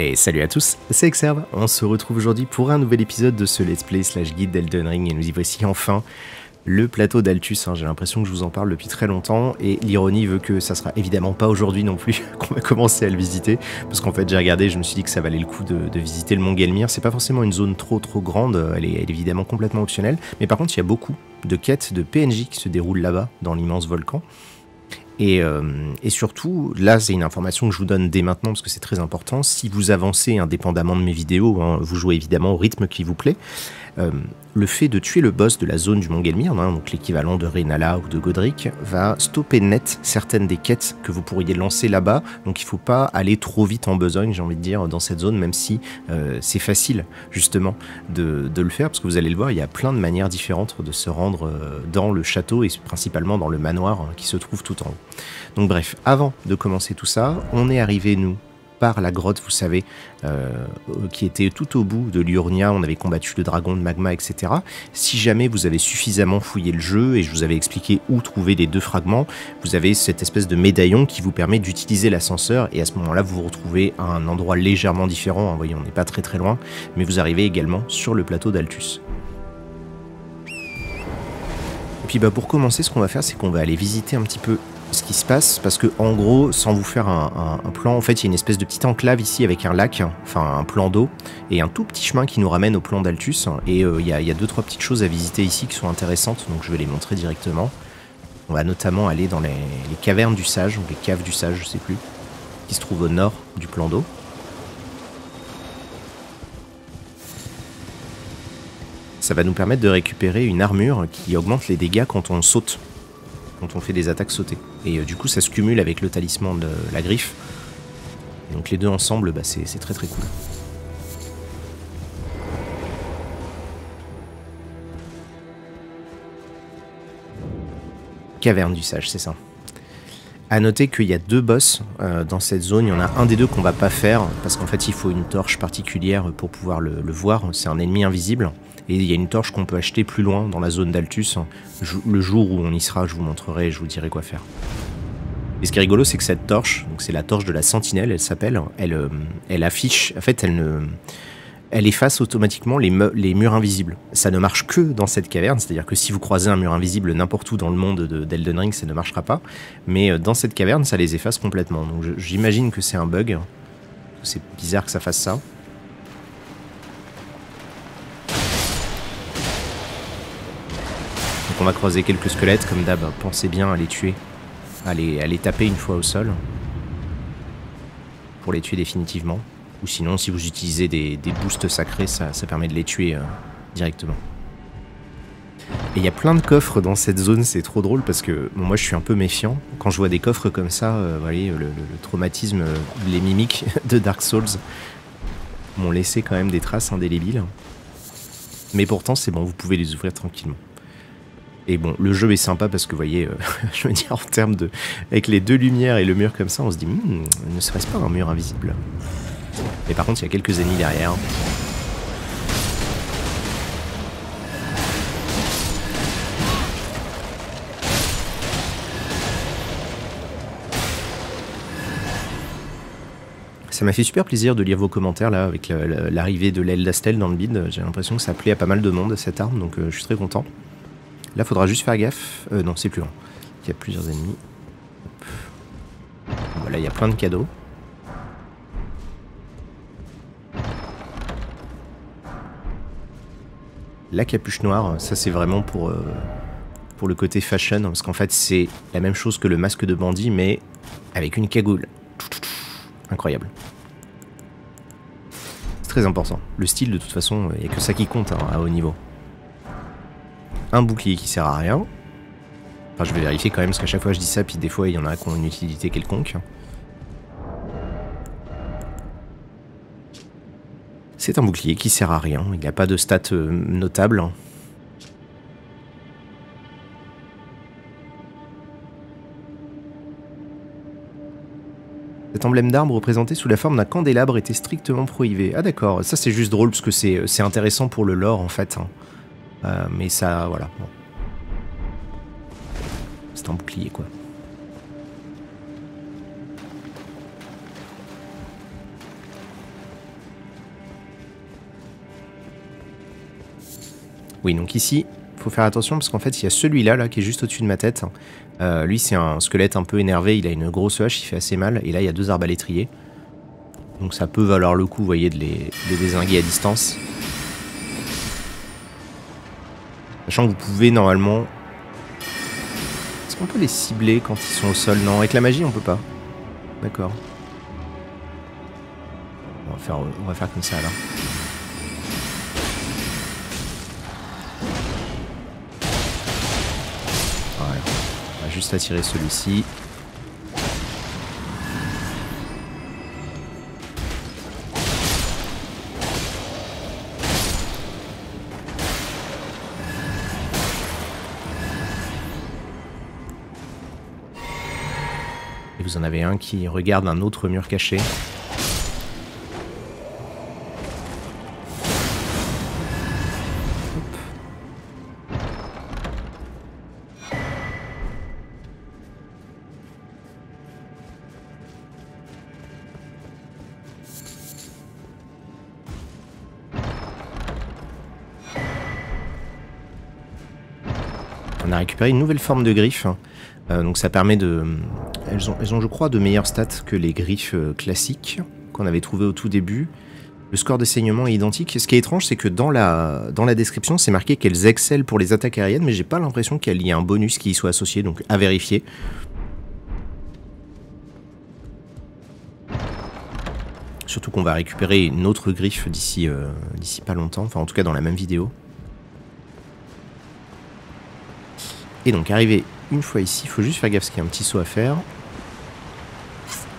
Et salut à tous, c'est Exerve. On se retrouve aujourd'hui pour un nouvel épisode de ce Let's Play slash guide d'Elden Ring et nous y voici enfin le plateau d'Altus. Hein. J'ai l'impression que je vous en parle depuis très longtemps et l'ironie veut que ça sera évidemment pas aujourd'hui non plus qu'on va commencer à le visiter parce qu'en fait j'ai regardé, je me suis dit que ça valait le coup de, visiter le Mont Gelmir. C'est pas forcément une zone trop trop grande, elle est, évidemment complètement optionnelle, mais par contre il y a beaucoup de quêtes de PNJ qui se déroulent là-bas dans l'immense volcan. Euh, et, surtout, là, c'est une information que je vous donne dès maintenant parce que c'est très important. Si vous avancez indépendamment de mes vidéos, hein, vous jouez évidemment au rythme qui vous plaît. Euh, le fait de tuer le boss de la zone du Mont Gelmir, donc l'équivalent de Renala ou de Godric, va stopper net certaines des quêtes que vous pourriez lancer là-bas. Donc il ne faut pas aller trop vite en besogne, j'ai envie de dire, dans cette zone, même si euh, c'est facile justement de, le faire, parce que vous allez le voir, il y a plein de manières différentes de se rendre euh, dans le château et principalement dans le manoir hein, qui se trouve tout en haut. Donc bref, avant de commencer tout ça, on est arrivé, nous, par la grotte, vous savez, euh, qui était tout au bout de l'Urnia. On avait combattu le dragon de magma, etc. Si jamais vous avez suffisamment fouillé le jeu et je vous avais expliqué où trouver les deux fragments, vous avez cette espèce de médaillon qui vous permet d'utiliser l'ascenseur et à ce moment-là, vous vous retrouvez à un endroit légèrement différent. Vous voyez, on n'est pas très très loin, mais vous arrivez également sur le plateau d'Altus. Et puis bah, pour commencer, ce qu'on va faire, c'est qu'on va aller visiter un petit peu ce qui se passe parce que en gros, sans vous faire un, plan, en fait, il y a une espèce de petite enclave ici avec un lac, enfin un plan d'eau et un tout petit chemin qui nous ramène au plan d'Altus. Et euh, il y, a deux trois petites choses à visiter ici qui sont intéressantes, donc je vais les montrer directement. On va notamment aller dans les, cavernes du sage ou les caves du sage, je sais plus, qui se trouvent au nord du plan d'eau. Ça va nous permettre de récupérer une armure qui augmente les dégâts quand on saute quand on fait des attaques sautées. Et euh, du coup, ça se cumule avec le talisman de la griffe. donc les deux ensemble, bah, c'est très très cool. Caverne du sage, c'est ça. A noter qu'il y a deux boss euh, dans cette zone. Il y en a un des deux qu'on va pas faire parce qu'en fait il faut une torche particulière pour pouvoir le, voir. C'est un ennemi invisible. Et il y a une torche qu'on peut acheter plus loin dans la zone d'Altus. Le jour où on y sera, je vous montrerai et je vous dirai quoi faire. Et ce qui est rigolo, c'est que cette torche, c'est la torche de la sentinelle, elle s'appelle, elle, euh, elle affiche, en fait elle ne elle efface automatiquement les, murs invisibles. Ça ne marche que dans cette caverne, c'est-à-dire que si vous croisez un mur invisible n'importe où dans le monde d'Elden Ring, ça ne marchera pas. Mais euh, dans cette caverne, ça les efface complètement. Donc j'imagine que c'est un bug. C'est bizarre que ça fasse ça. Donc on va croiser quelques squelettes, comme d'hab. Pensez bien à les tuer. À les, à les taper une fois au sol. Pour les tuer définitivement. Ou sinon, si vous utilisez des, boosts sacrés, ça, permet de les tuer euh, directement. Et il y a plein de coffres dans cette zone, c'est trop drôle parce que moi je suis un peu méfiant. Quand je vois des coffres comme ça, euh, vous voyez, le, traumatisme, euh, les mimiques de Dark Souls m'ont laissé quand même des traces indélébiles. Mais pourtant, c'est bon, vous pouvez les ouvrir tranquillement. Et bon, le jeu est sympa parce que, vous voyez, je veux dire, en termes de. Avec les deux lumières et le mur comme ça, on se dit, hmm, ne serait-ce pas un mur invisible? Mais par contre, il y a quelques ennemis derrière. Ça m'a fait super plaisir de lire vos commentaires là avec l'arrivée de l'aile d'Astel dans le bid. J'ai l'impression que ça plaît à pas mal de monde cette arme, donc euh, je suis très content. Là, faudra juste faire gaffe. Euh, non, c'est plus long. Il y a plusieurs ennemis. Voilà, il y a plein de cadeaux. La capuche noire, ça c'est vraiment pour, euh, pour le côté fashion, parce qu'en fait c'est la même chose que le masque de bandit, mais avec une cagoule. Incroyable. C'est très important. Le style, de toute façon, il n'y a que ça qui compte hein, à haut niveau. Un bouclier qui sert à rien. Enfin, je vais vérifier quand même, parce qu'à chaque fois je dis ça, puis des fois il y en a qui ont une utilité quelconque. C'est un bouclier qui sert à rien, il n'y a pas de stats euh, notables. Cet emblème d'arbre représenté sous la forme d'un candélabre était strictement prohibé. Ah d'accord, ça c'est juste drôle parce que c'est euh, intéressant pour le lore en fait. Hein. Euh, mais ça, voilà. C'est un bouclier quoi. Oui, donc ici, faut faire attention parce qu'en fait, il y a celui-là là, qui est juste au-dessus de ma tête. Euh, lui, c'est un squelette un peu énervé, il a une grosse hache, il fait assez mal. Et là, il y a deux arbalétriers. Donc ça peut valoir le coup, vous voyez, de les, désinguer à distance. Sachant que vous pouvez normalement... Est-ce qu'on peut les cibler quand ils sont au sol? Non, avec la magie, on peut pas. D'accord. On va faire, comme ça alors. Juste attirer celui-ci. Et vous en avez un qui regarde un autre mur caché. A récupéré une nouvelle forme de griffe. Euh, donc ça permet de... Elles ont, elles ont, je crois, de meilleures stats que les griffes euh, classiques qu'on avait trouvées au tout début. Le score de saignement est identique. Ce qui est étrange, c'est que dans la, dans la description, c'est marqué qu'elles excellent pour les attaques aériennes, mais j'ai pas l'impression qu'il y ait un bonus qui y soit associé, donc à vérifier. Surtout qu'on va récupérer une autre griffe d'ici euh, d'ici pas longtemps, enfin en tout cas dans la même vidéo. Donc arrivé une fois ici, il faut juste faire gaffe parce qu'il y a un petit saut à faire.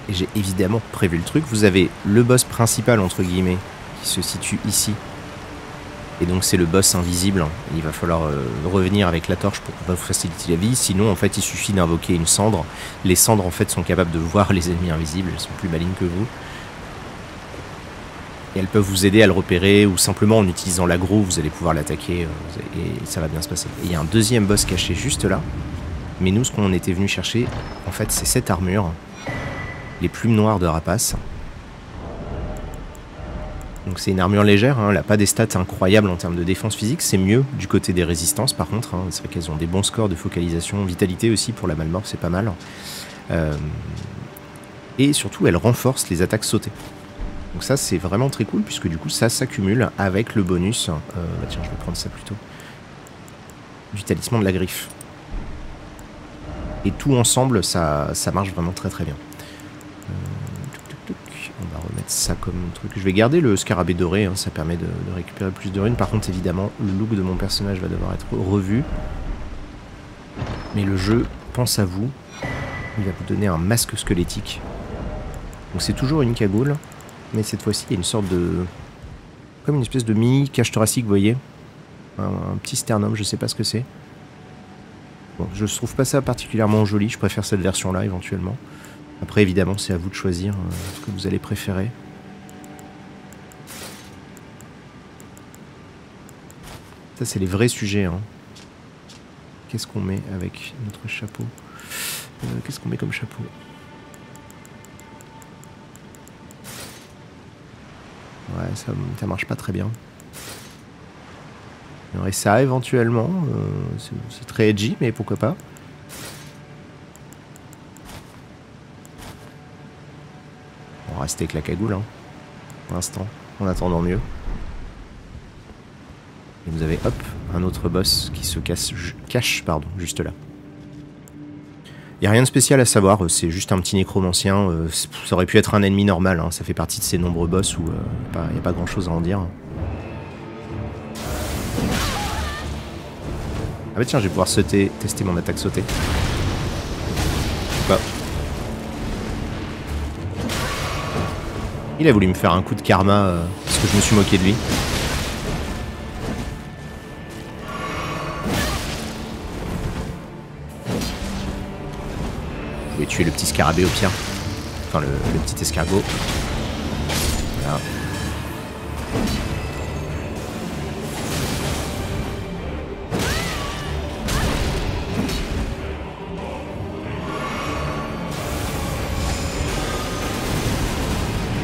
Et j'ai évidemment prévu le truc. Vous avez le boss principal, entre guillemets, qui se situe ici. Et donc c'est le boss invisible. Il va falloir euh, revenir avec la torche pour vous faciliter la vie. Sinon, en fait, il suffit d'invoquer une cendre. Les cendres, en fait, sont capables de voir les ennemis invisibles. Elles sont plus malignes que vous. Et elles peuvent vous aider à le repérer, ou simplement en utilisant l'agro, vous allez pouvoir l'attaquer, euh, et ça va bien se passer. Et il y a un deuxième boss caché juste là. Mais nous, ce qu'on était venu chercher, en fait, c'est cette armure. Les plumes noires de rapace. Donc c'est une armure légère, hein, elle n'a pas des stats incroyables en termes de défense physique, c'est mieux du côté des résistances par contre, hein. c'est vrai qu'elles ont des bons scores de focalisation, vitalité aussi pour la malmort, c'est pas mal. Euh, et surtout, elle renforce les attaques sautées. Donc ça c'est vraiment très cool puisque du coup ça s'accumule avec le bonus, euh, bah tiens je vais prendre ça plutôt, du talisman de la griffe. Et tout ensemble ça, marche vraiment très très bien. Euh, on va remettre ça comme truc. Je vais garder le scarabée doré, hein, ça permet de, de, récupérer plus de runes. Par contre évidemment le look de mon personnage va devoir être revu. Mais le jeu pense à vous. Il va vous donner un masque squelettique. Donc c'est toujours une cagoule. Mais cette fois-ci, il y a une sorte de... Comme une espèce de mini cache thoracique, vous voyez un, petit sternum, je sais pas ce que c'est. Bon, je trouve pas ça particulièrement joli, je préfère cette version-là éventuellement. Après, évidemment, c'est à vous de choisir euh, ce que vous allez préférer. Ça, c'est les vrais sujets. Hein. Qu'est-ce qu'on met avec notre chapeau? Euh, Qu'est-ce qu'on met comme chapeau? Ouais, ça, ça marche pas très bien. Il y aurait ça éventuellement. Euh, c'est très edgy, mais pourquoi pas. On va rester avec la cagoule, hein, pour l'instant, en attendant mieux. Et vous avez, hop, un autre boss qui se casse, cache pardon, juste là. Il n'y a rien de spécial à savoir, euh, c'est juste un petit nécromancien. Euh, ça aurait pu être un ennemi normal, hein, ça fait partie de ces nombreux boss où il euh, n'y a pas grand chose à en dire. Ah bah tiens, je vais pouvoir sauter, tester mon attaque sautée. Bah. Il a voulu me faire un coup de karma parce que je me suis moqué de lui. Tuer le petit scarabée au pire. Enfin, le, petit escargot.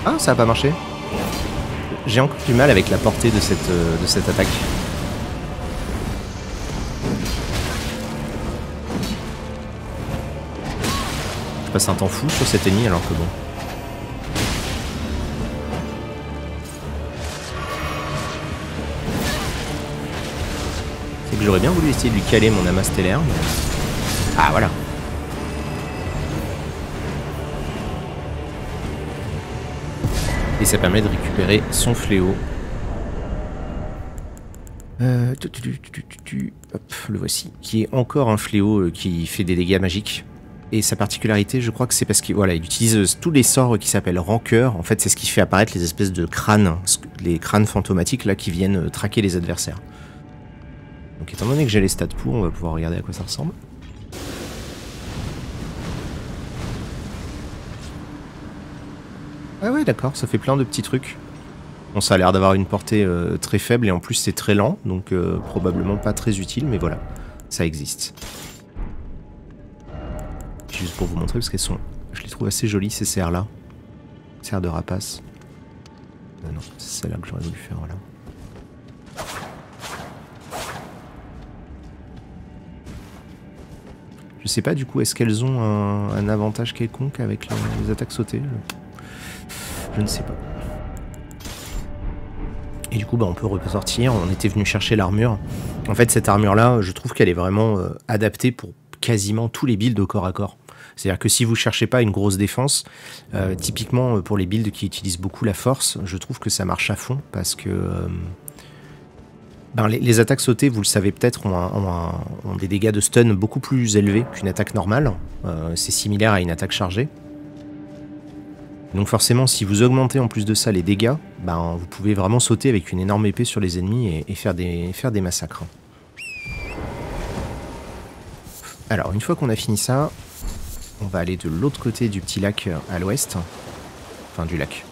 Ah, ça a pas marché. J'ai encore du mal avec la portée de cette, euh, de cette attaque. Un temps fou sur cette ennemi alors que bon. C'est que j'aurais bien voulu essayer de lui caler mon amas stellaire. Ah voilà. Et ça permet de récupérer son fléau. Euh, hop, le voici. Qui est encore un fléau euh, qui fait des dégâts magiques. Et sa particularité, je crois que c'est parce qu'il voilà, il utilise tous les sorts qui s'appellent rancœur. En fait, c'est ce qui fait apparaître les espèces de crânes, les crânes fantomatiques là qui viennent euh, traquer les adversaires. Donc étant donné que j'ai les stats pour, on va pouvoir regarder à quoi ça ressemble. Ah ouais d'accord, ça fait plein de petits trucs. Bon ça a l'air d'avoir une portée euh, très faible et en plus c'est très lent, donc euh, probablement pas très utile, mais voilà, ça existe. Juste pour vous montrer parce qu'elles sont, je les trouve assez jolies ces serres là. Serres de rapace. Euh, non, c'est celle-là que j'aurais voulu faire, voilà. Je sais pas du coup, est-ce qu'elles ont un, avantage quelconque avec les, attaques sautées je... ne sais pas. Et du coup, bah, on peut ressortir. On était venu chercher l'armure. En fait, cette armure-là, je trouve qu'elle est vraiment euh, adaptée pour quasiment tous les builds au corps à corps. C'est-à-dire que si vous cherchez pas une grosse défense, euh, typiquement euh, pour les builds qui utilisent beaucoup la force, je trouve que ça marche à fond parce que ben, les, attaques sautées, vous le savez peut-être, ont, des dégâts de stun beaucoup plus élevés qu'une attaque normale. Euh, c'est similaire à une attaque chargée. Donc forcément, si vous augmentez en plus de ça les dégâts, ben, vous pouvez vraiment sauter avec une énorme épée sur les ennemis et, faire des massacres. Alors, une fois qu'on a fini ça, on va aller de l'autre côté du petit lac euh, à l'ouest. Enfin, du lac.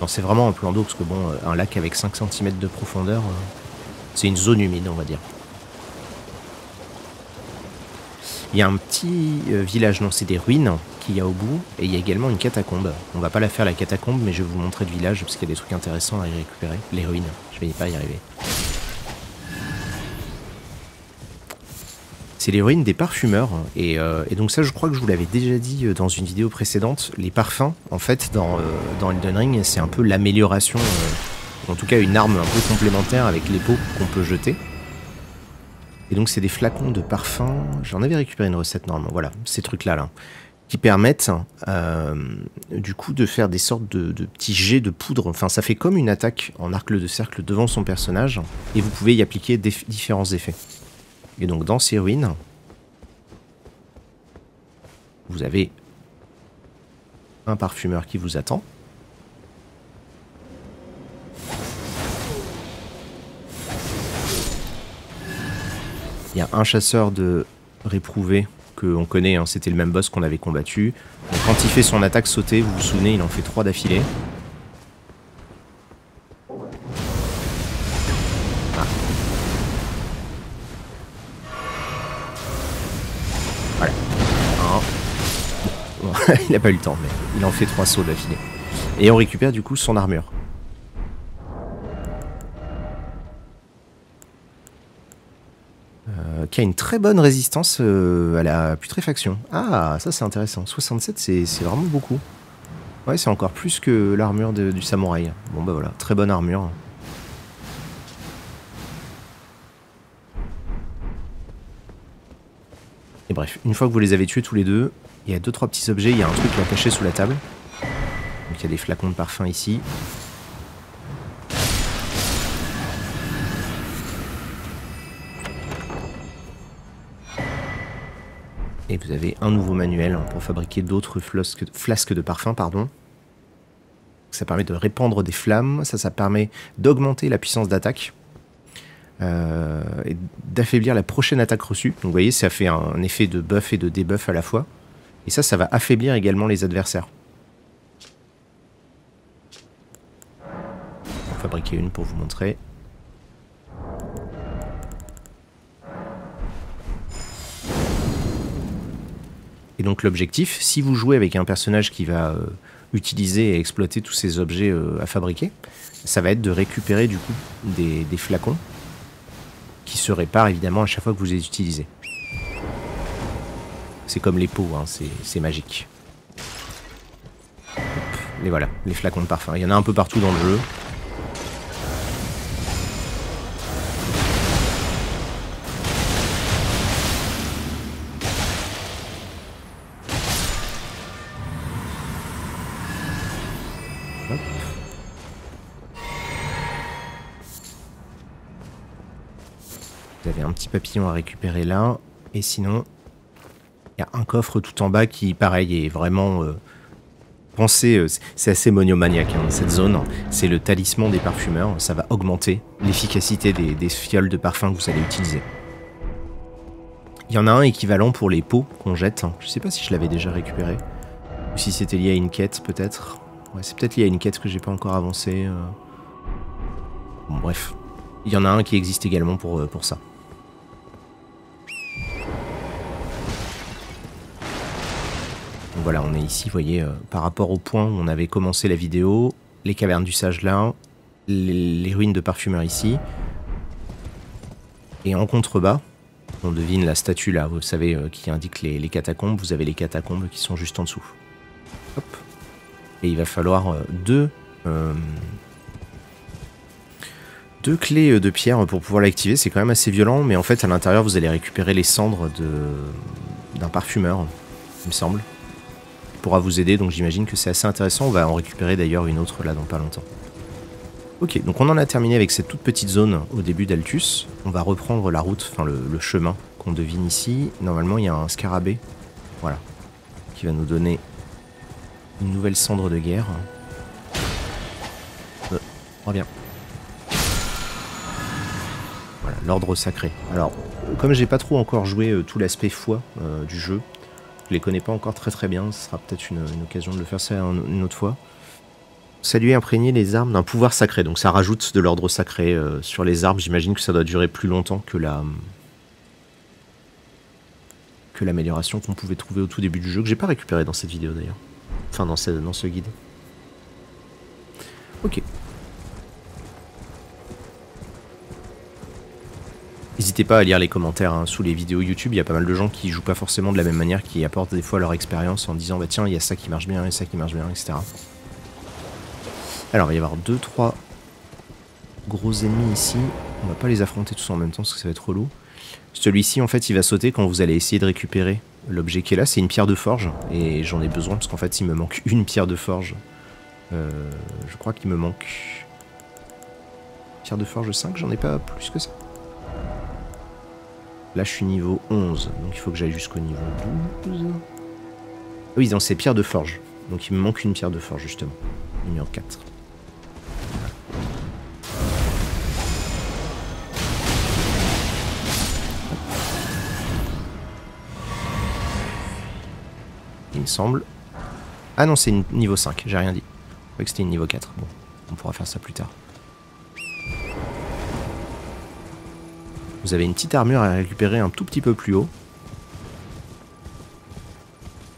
Non, c'est vraiment un plan d'eau, parce que bon, euh, un lac avec 5 cm de profondeur... C'est une zone humide, on va dire. Il y a un petit euh, village, non, c'est des ruines qu'il y a au bout, et il y a également une catacombe. On va pas la faire la catacombe, mais je vais vous montrer le village parce qu'il y a des trucs intéressants à y récupérer. Les ruines, je vais pas y arriver. C'est ruines des parfumeurs, et, euh, donc ça je crois que je vous l'avais déjà dit euh, dans une vidéo précédente, les parfums, en fait, dans, dans Elden Ring, c'est un peu l'amélioration en tout cas une arme un peu complémentaire avec les pots qu'on peut jeter. Et donc c'est des flacons de parfum, j'en avais récupéré une recette normalement, voilà, ces trucs-là, là, qui permettent euh, du coup de faire des sortes de, petits jets de poudre, enfin ça fait comme une attaque en arc de cercle devant son personnage, et vous pouvez y appliquer différents effets. Et donc dans ces ruines, vous avez un parfumeur qui vous attend, Il y a un chasseur de réprouvé que on connaît, hein, c'était le même boss qu'on avait combattu. quand il fait son attaque sautée, vous vous souvenez, il en fait trois d'affilée. il n'a pas eu le temps, mais il en fait trois sauts d'affilée. Et on récupère du coup son armure. qui a une très bonne résistance euh, à la putréfaction. Ah, ça c'est intéressant. 67, c'est vraiment beaucoup. Ouais, c'est encore plus que l'armure du samouraï. Bon bah voilà, très bonne armure. Et bref, une fois que vous les avez tués tous les deux, il y a deux trois petits objets, il y a un truc qui est caché sous la table. Donc il y a des flacons de parfum ici. Et vous avez un nouveau manuel pour fabriquer d'autres flasques de parfum. Pardon. Ça permet de répandre des flammes, ça, ça permet d'augmenter la puissance d'attaque. Euh, et d'affaiblir la prochaine attaque reçue. Donc vous voyez, ça fait un effet de buff et de debuff à la fois. Et ça, ça va affaiblir également les adversaires. On fabriquer une pour vous montrer. Et donc l'objectif, si vous jouez avec un personnage qui va euh, utiliser et exploiter tous ces objets euh, à fabriquer, ça va être de récupérer du coup des, flacons qui se réparent évidemment à chaque fois que vous les utilisez. C'est comme les pots, hein, c'est magique. les voilà, les flacons de parfum. Il y en a un peu partout dans le jeu. Vous avez un petit papillon à récupérer là. Et sinon, a un coffre tout en bas qui, pareil, est vraiment euh, pensé. Euh, c'est assez monomaniaque, hein, cette zone. C'est le talisman des parfumeurs. Ça va augmenter l'efficacité des, fioles de parfum que vous allez utiliser. Il y en a un équivalent pour les pots qu'on jette. Je sais pas si je l'avais déjà récupéré. Ou si c'était lié à une quête, peut-être. Ouais, c'est peut-être lié à une quête que j'ai pas encore avancé. Euh. Bon, bref. Il y en a un qui existe également pour, pour ça. Voilà, on est ici, vous voyez, euh, par rapport au point où on avait commencé la vidéo, les cavernes du sage là, les, ruines de parfumeur ici. Et en contrebas, on devine la statue là, vous savez, euh, qui indique les, catacombes. Vous avez les catacombes qui sont juste en dessous. Hop. Et il va falloir euh, deux, deux clés de pierre pour pouvoir l'activer. C'est quand même assez violent, mais en fait, à l'intérieur, vous allez récupérer les cendres d'un parfumeur, il me semble pourra vous aider, donc j'imagine que c'est assez intéressant. On va en récupérer d'ailleurs une autre là dans pas longtemps. Ok, donc on en a terminé avec cette toute petite zone au début d'Altus. On va reprendre la route, enfin le, chemin qu'on devine ici. Normalement, il y a un scarabée, voilà, qui va nous donner une nouvelle cendre de guerre. Euh, reviens. Voilà, l'ordre sacré. Alors, comme j'ai pas trop encore joué euh, tout l'aspect foi euh, du jeu, je les connais pas encore très très bien, ce sera peut-être une, occasion de le faire ça une autre fois. Saluer, imprégner les armes d'un pouvoir sacré. Donc ça rajoute de l'ordre sacré euh, sur les armes. J'imagine que ça doit durer plus longtemps que la que l'amélioration qu'on pouvait trouver au tout début du jeu, que j'ai pas récupéré dans cette vidéo d'ailleurs. Enfin dans dans ce guide. Ok. N'hésitez pas à lire les commentaires hein, sous les vidéos YouTube, il y a pas mal de gens qui jouent pas forcément de la même manière, qui apportent des fois leur expérience en disant bah tiens il y a ça qui marche bien, a ça qui marche bien, etc. Alors il va y avoir 2-3 gros ennemis ici, on va pas les affronter tous en même temps parce que ça va être relou. Celui-ci en fait il va sauter quand vous allez essayer de récupérer l'objet qui est là, c'est une pierre de forge, et j'en ai besoin parce qu'en fait il me manque une pierre de forge. Euh, je crois qu'il me manque... Pierre de forge 5, j'en ai pas plus que ça. Là, je suis niveau 11, donc il faut que j'aille jusqu'au niveau 12. Oui, donc c'est pierre de forge. Donc il me manque une pierre de forge, justement. Numéro 4. Il me semble. Ah non, c'est niveau 5, j'ai rien dit. Je croyais que c'était une niveau 4. Bon, on pourra faire ça plus tard. Vous avez une petite armure à récupérer un tout petit peu plus haut.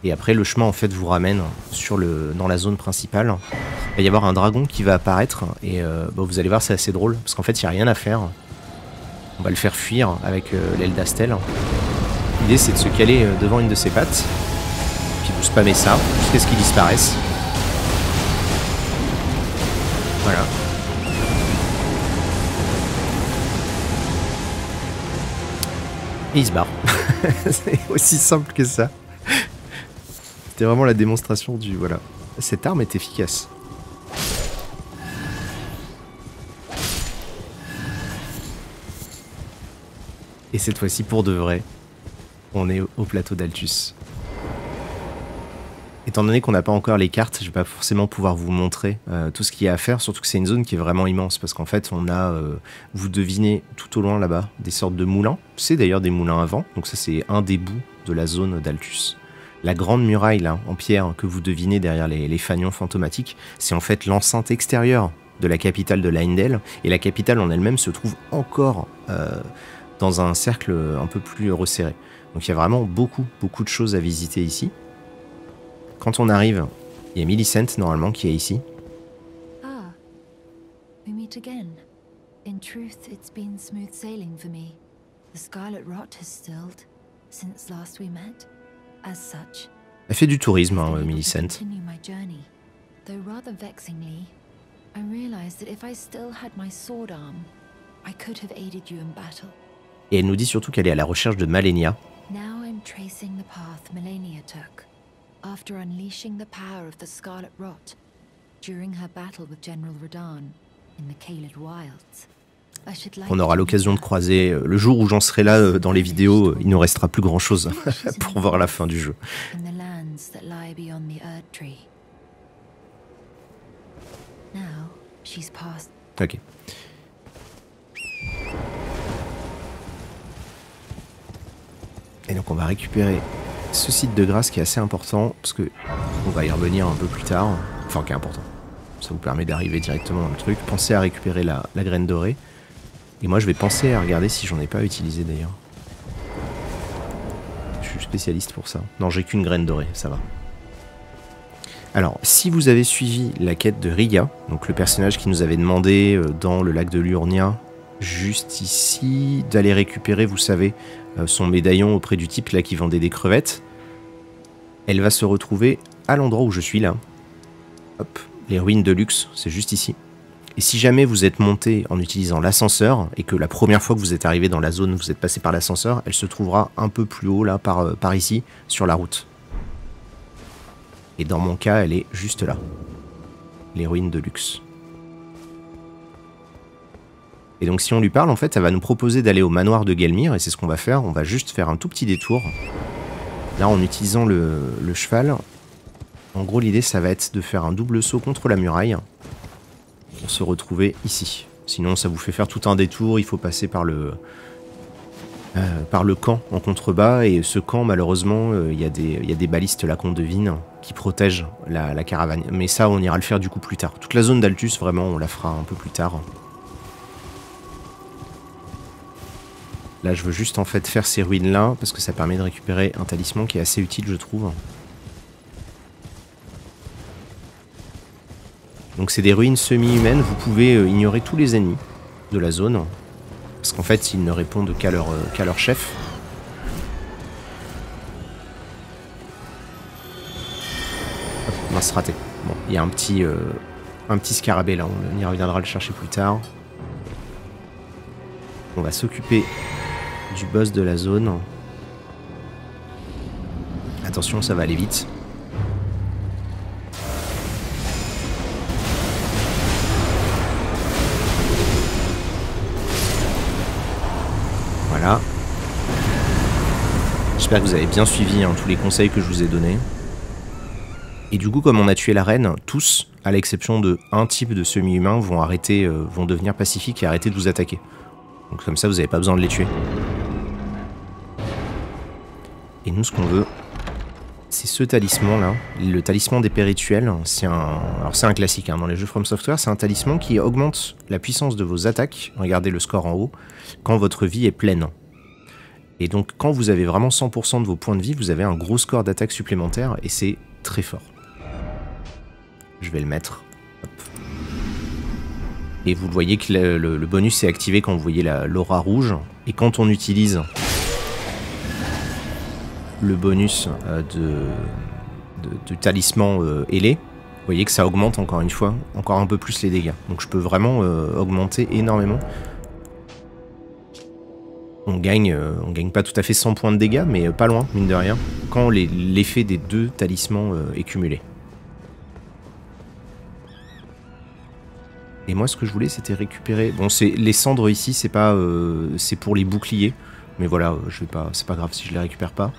Et après, le chemin en fait vous ramène sur le, dans la zone principale. Il va y avoir un dragon qui va apparaître. Et euh, bah, vous allez voir, c'est assez drôle. Parce qu'en fait, il n'y a rien à faire. On va le faire fuir avec euh, l'aile d'Astel. L'idée, c'est de se caler euh, devant une de ses pattes. Puis vous spammez ça jusqu'à ce qu'il disparaisse. Voilà. Il se barre. c'est aussi simple que ça. C'était vraiment la démonstration du... Voilà. Cette arme est efficace. Et cette fois-ci, pour de vrai, on est au plateau d'Altus. Étant donné qu'on n'a pas encore les cartes, je vais pas forcément pouvoir vous montrer euh, tout ce qu'il y a à faire, surtout que c'est une zone qui est vraiment immense, parce qu'en fait on a, euh, vous devinez tout au loin là-bas, des sortes de moulins. C'est d'ailleurs des moulins à vent, donc ça c'est un des bouts de la zone d'Altus. La grande muraille là, en pierre que vous devinez derrière les, les fanions fantomatiques, c'est en fait l'enceinte extérieure de la capitale de Lindel, et la capitale en elle-même se trouve encore euh, dans un cercle un peu plus resserré. Donc il y a vraiment beaucoup, beaucoup de choses à visiter ici. Quand on arrive, il y a Millicent normalement qui est ici. Ah, we meet again. In truth, it's been smooth sailing for me. The scarlet rot has stilled since last we met. As such, elle fait du tourisme, hein, Millicent. Though rather vexingly, I realized that if I still had my sword arm, I could have aided you in battle. Et elle nous dit surtout qu'elle est à la recherche de Malenia. Now I'm tracing the path Melania took after unleashing the power of the Scarlet Rot during her battle with General in the Wilds. I should like On aura l'occasion de croiser. euh, Le jour où j'en serai là euh, dans les vidéos, euh, il ne restera plus grand chose pour voir la fin du jeu. Ok. Et donc on va récupérer ce site de grâce qui est assez important, parce que on va y revenir un peu plus tard, enfin qui est important. Ça vous permet d'arriver directement dans le truc. Pensez à récupérer la, la graine dorée. Et moi je vais penser à regarder si j'en ai pas utilisé d'ailleurs. Je suis spécialiste pour ça. Non, j'ai qu'une graine dorée, ça va. Alors, si vous avez suivi la quête de Riga, donc le personnage qui nous avait demandé euh, dans le lac de Liurnia, juste ici, d'aller récupérer, vous savez, son médaillon auprès du type là qui vendait des crevettes, elle va se retrouver à l'endroit où je suis là. Hop, les ruines de luxe, c'est juste ici. Et si jamais vous êtes monté en utilisant l'ascenseur et que la première fois que vous êtes arrivé dans la zone, vous êtes passé par l'ascenseur, elle se trouvera un peu plus haut là, par, euh, par ici, sur la route. Et dans mon cas, elle est juste là. Les ruines de luxe. Et donc si on lui parle, en fait, elle va nous proposer d'aller au manoir de Gelmir, et c'est ce qu'on va faire. On va juste faire un tout petit détour. Là, en utilisant le, cheval. En gros, l'idée, ça va être de faire un double saut contre la muraille. Pour se retrouver ici. Sinon, ça vous fait faire tout un détour. Il faut passer par le, euh, par le camp en contrebas. Et ce camp, malheureusement, euh, il y, a des- il y a des balistes là qu'on devine qui protègent la, la caravane. Mais ça, on ira le faire du coup plus tard. Toute la zone d'Altus, vraiment, on la fera un peu plus tard. Là, je veux juste en fait faire ces ruines là parce que ça permet de récupérer un talisman qui est assez utile, je trouve. Donc, c'est des ruines semi-humaines. Vous pouvez euh, ignorer tous les ennemis de la zone parce qu'en fait, ils ne répondent qu'à leur, euh, chef. Hop, mince raté. Bon, il y a un petit, euh, un petit scarabée là, on y reviendra le chercher plus tard. On va s'occuper du boss de la zone. Attention, ça va aller vite. Voilà. J'espère que vous avez bien suivi hein, tous les conseils que je vous ai donnés. Et du coup, comme on a tué la reine, tous, à l'exception de un type de semi-humain, vont arrêter, euh, vont devenir pacifiques et arrêter de vous attaquer. Donc comme ça, vous n'avez pas besoin de les tuer. Et nous, ce qu'on veut, c'est ce talisman là, le talisman d'épée rituelle. C'est un, alors c'est un classique hein, dans les jeux From Software. C'est un talisman qui augmente la puissance de vos attaques. Regardez le score en haut quand votre vie est pleine. Et donc, quand vous avez vraiment 100% de vos points de vie, vous avez un gros score d'attaque supplémentaire et c'est très fort. Je vais le mettre. Et vous voyez que le, bonus est activé quand vous voyez la- l'aura rouge. Et quand on utilise le bonus euh, de, talisman euh, ailé, vous voyez que ça augmente encore une fois, encore un peu plus les dégâts. Donc je peux vraiment euh, augmenter énormément. On gagne, on gagne pas tout à fait 100 points de dégâts, mais pas loin, mine de rien, quand l'effet des deux talismans est cumulé. Et moi, ce que je voulais, c'était récupérer. Bon, c'est les cendres ici, c'est pas, c'est pour les boucliers, mais voilà, je vais pas, c'est pas grave si je les récupère pas.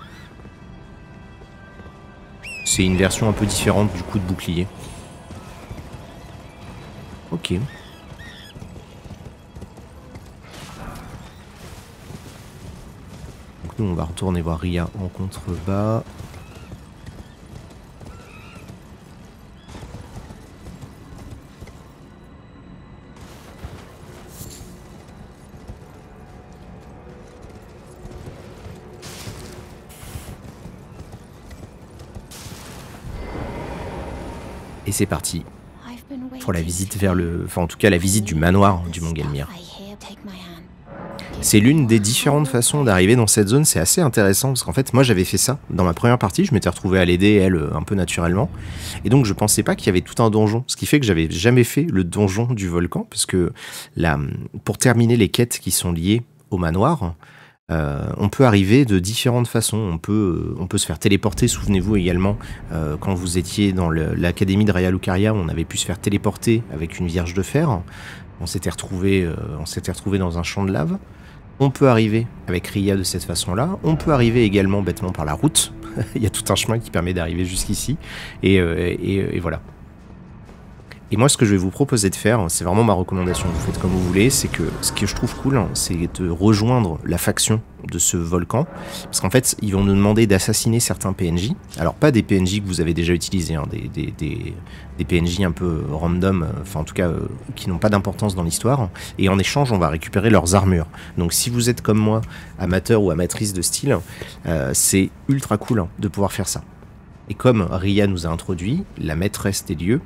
C'est une version un peu différente du coup de bouclier. Ok. Donc nous, on va retourner voir Ria en contrebas. C'est parti pour la visite vers le... Enfin en tout cas la visite du manoir du Mont Gelmir. C'est l'une des différentes façons d'arriver dans cette zone. C'est assez intéressant parce qu'en fait, moi j'avais fait ça dans ma première partie. Je m'étais retrouvé à l'aider, elle, un peu naturellement. Et donc je pensais pas qu'il y avait tout un donjon. Ce qui fait que j'avais jamais fait le donjon du volcan parce que là, pour terminer les quêtes qui sont liées au manoir, euh, on peut arriver de différentes façons. On peut, euh, se faire téléporter. Souvenez-vous également, euh, quand vous étiez dans l'académie de Raya Lucaria, on avait pu se faire téléporter avec une vierge de fer. On s'était retrouvé, on s'était retrouvé dans un champ de lave. On peut arriver avec Ria de cette façon-là. On peut arriver également bêtement par la route. Il y a tout un chemin qui permet d'arriver jusqu'ici. et voilà. Et moi, ce que je vais vous proposer de faire, c'est vraiment ma recommandation, vous faites comme vous voulez, c'est que ce que je trouve cool, hein, c'est de rejoindre la faction de ce volcan, parce qu'en fait, ils vont nous demander d'assassiner certains PNJ. Alors, pas des PNJ que vous avez déjà utilisés, hein, des, PNJ un peu random, euh, enfin en tout cas, euh, qui n'ont pas d'importance dans l'histoire, et en échange, on va récupérer leurs armures. Donc, si vous êtes comme moi, amateur ou amatrice de style, euh, c'est ultra cool hein, de pouvoir faire ça. Et comme Ria nous a introduit, la maîtresse des lieux,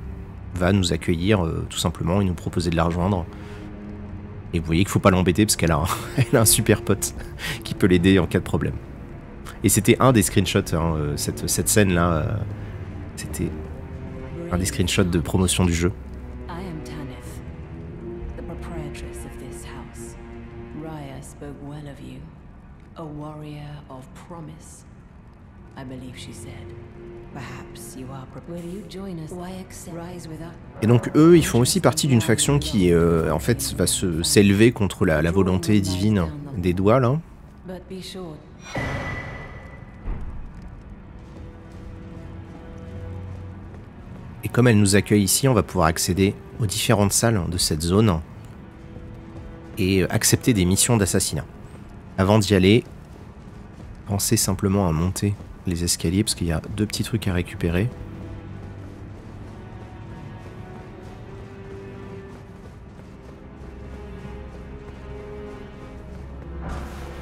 va nous accueillir euh, tout simplement et nous proposer de la rejoindre. Et vous voyez qu'il faut pas l'embêter parce qu'elle a, un, super pote qui peut l'aider en cas de problème. Et c'était un des screenshots, hein, euh, cette, scène-là, euh, c'était un des screenshots de promotion du jeu. A warrior of promise. I believe she said. Et donc eux, ils font aussi partie d'une faction qui, euh, en fait, va se s'élever contre la, la, volonté divine des doigts, là. Et comme elle nous accueille ici, on va pouvoir accéder aux différentes salles de cette zone et accepter des missions d'assassinat. Avant d'y aller, pensez simplement à monter les escaliers parce qu'il y a deux petits trucs à récupérer.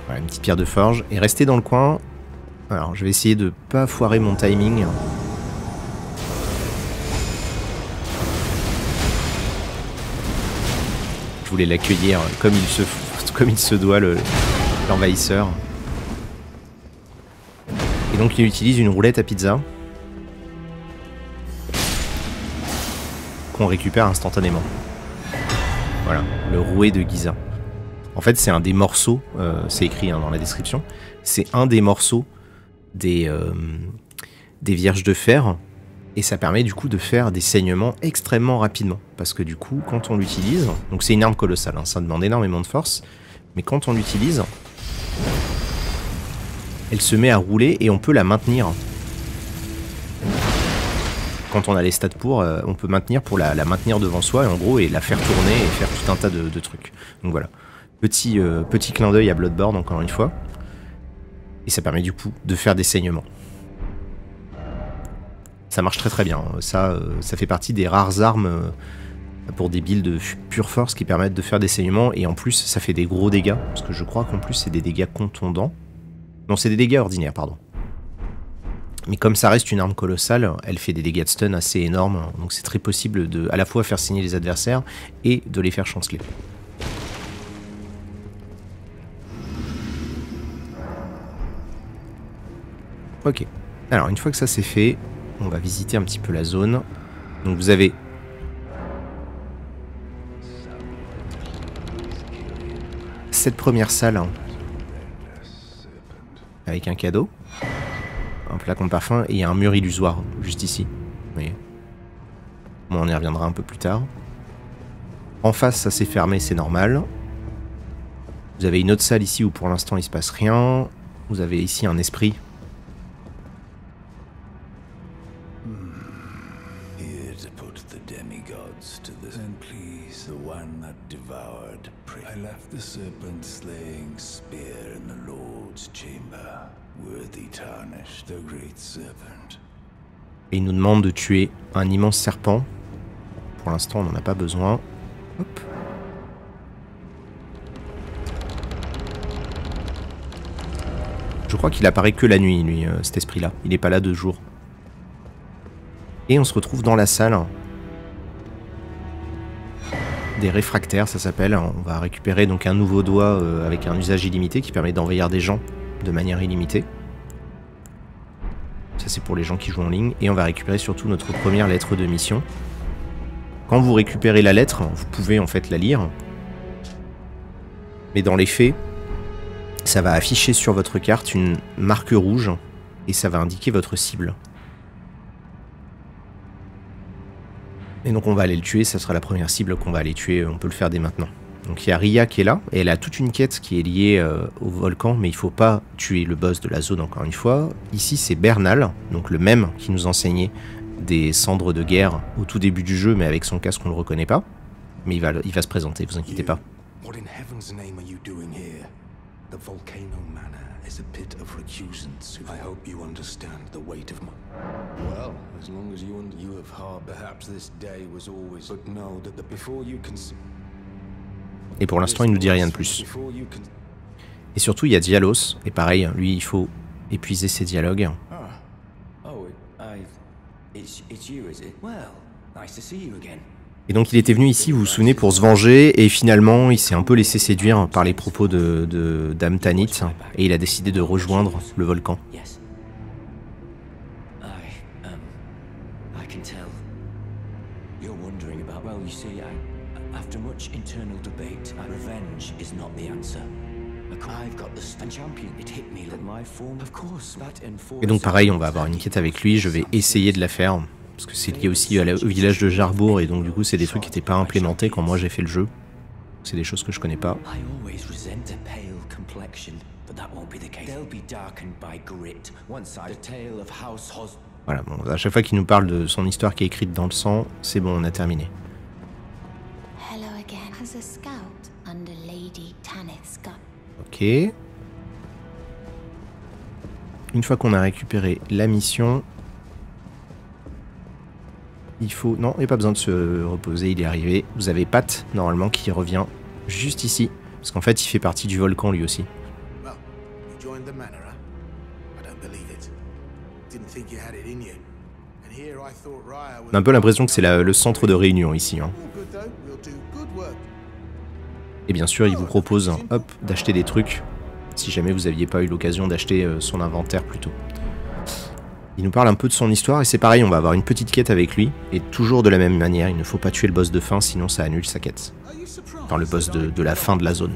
Voilà, une petite pierre de forge. Et rester dans le coin. Alors, je vais essayer de pas foirer mon timing. Je voulais l'accueillir comme il se, comme il se doit, l'envahisseur donc il utilise une roulette à pizza qu'on récupère instantanément. Voilà, le rouet de Giza. En fait, c'est un des morceaux, euh, c'est écrit hein, dans la description, c'est un des morceaux des, euh, des vierges de fer, et ça permet du coup de faire des saignements extrêmement rapidement. Parce que du coup, quand on l'utilise, donc c'est une arme colossale, hein, ça demande énormément de force, mais quand on l'utilise, elle se met à rouler et on peut la maintenir. Quand on a les stats pour, euh, on peut maintenir pour la, maintenir devant soi et en gros et la faire tourner et faire tout un tas de, trucs. Donc voilà. Petit, euh, petit clin d'œil à Bloodborne encore une fois. Et ça permet du coup de faire des saignements. Ça marche très très bien. Ça, euh, ça fait partie des rares armes pour des builds de pure force qui permettent de faire des saignements et en plus ça fait des gros dégâts parce que je crois qu'en plus c'est des dégâts contondants. Non, c'est des dégâts ordinaires, pardon. Mais comme ça reste une arme colossale, elle fait des dégâts de stun assez énormes, donc c'est très possible de à la fois faire signer les adversaires et de les faire chanceler. Ok. Alors une fois que ça c'est fait, on va visiter un petit peu la zone. Donc vous avez cette première salle avec un cadeau, un flacon de parfum et un mur illusoire juste ici. Voyez bon, on y reviendra un peu plus tard. En face, ça s'est fermé, c'est normal. Vous avez une autre salle ici où pour l'instant il se passe rien. Vous avez ici un esprit de tuer un immense serpent. Pour l'instant, on n'en a pas besoin. Je crois qu'il apparaît que la nuit, lui, euh, cet esprit-là. Il n'est pas là de jour. Et on se retrouve dans la salle. des réfractaires, ça s'appelle. On va récupérer donc un nouveau doigt euh, avec un usage illimité qui permet d'envahir des gens de manière illimitée. C'est pour les gens qui jouent en ligne. Et on va récupérer surtout notre première lettre de mission. Quand vous récupérez la lettre, vous pouvez en fait la lire. Mais dans les faits, ça va afficher sur votre carte une marque rouge et ça va indiquer votre cible. Et donc on va aller le tuer, ça sera la première cible qu'on va aller tuer, on peut le faire dès maintenant. Donc il y a Ria qui est là, et elle a toute une quête qui est liée euh, au volcan, mais il faut pas tuer le boss de la zone encore une fois. Ici c'est Bernal, donc le même qui nous enseignait des cendres de guerre au tout début du jeu, mais avec son casque on le reconnaît pas. Mais il va, il va se présenter, vous inquiétez pas. Et pour l'instant, il nous dit rien de plus. Et surtout, il y a Dialos, et pareil, lui, il faut épuiser ses dialogues. Et donc il était venu ici, vous vous souvenez, pour se venger, et finalement il s'est un peu laissé séduire par les propos de, de Dame Tanit, et il a décidé de rejoindre le volcan. Et donc pareil, on va avoir une quête avec lui, je vais essayer de la faire parce que c'est lié aussi au village de Jarbourg et donc du coup c'est des trucs qui n'étaient pas implémentés quand moi j'ai fait le jeu. C'est des choses que je connais pas. Voilà, bon, à chaque fois qu'il nous parle de son histoire qui est écrite dans le sang, c'est bon, on a terminé. Ok. Une fois qu'on a récupéré la mission, il faut... Non, il n'y a pas besoin de se reposer, il est arrivé. Vous avez Pat, normalement, qui revient juste ici. Parce qu'en fait, il fait partie du volcan, lui aussi. On a un peu l'impression que c'est le centre de réunion ici. Hein. Et bien sûr, il vous propose, hop, d'acheter des trucs, si jamais vous n'aviez pas eu l'occasion d'acheter euh, son inventaire plus tôt. Il nous parle un peu de son histoire et c'est pareil, on va avoir une petite quête avec lui et toujours de la même manière, il ne faut pas tuer le boss de fin sinon ça annule sa quête. Enfin le boss de, de la fin de la zone.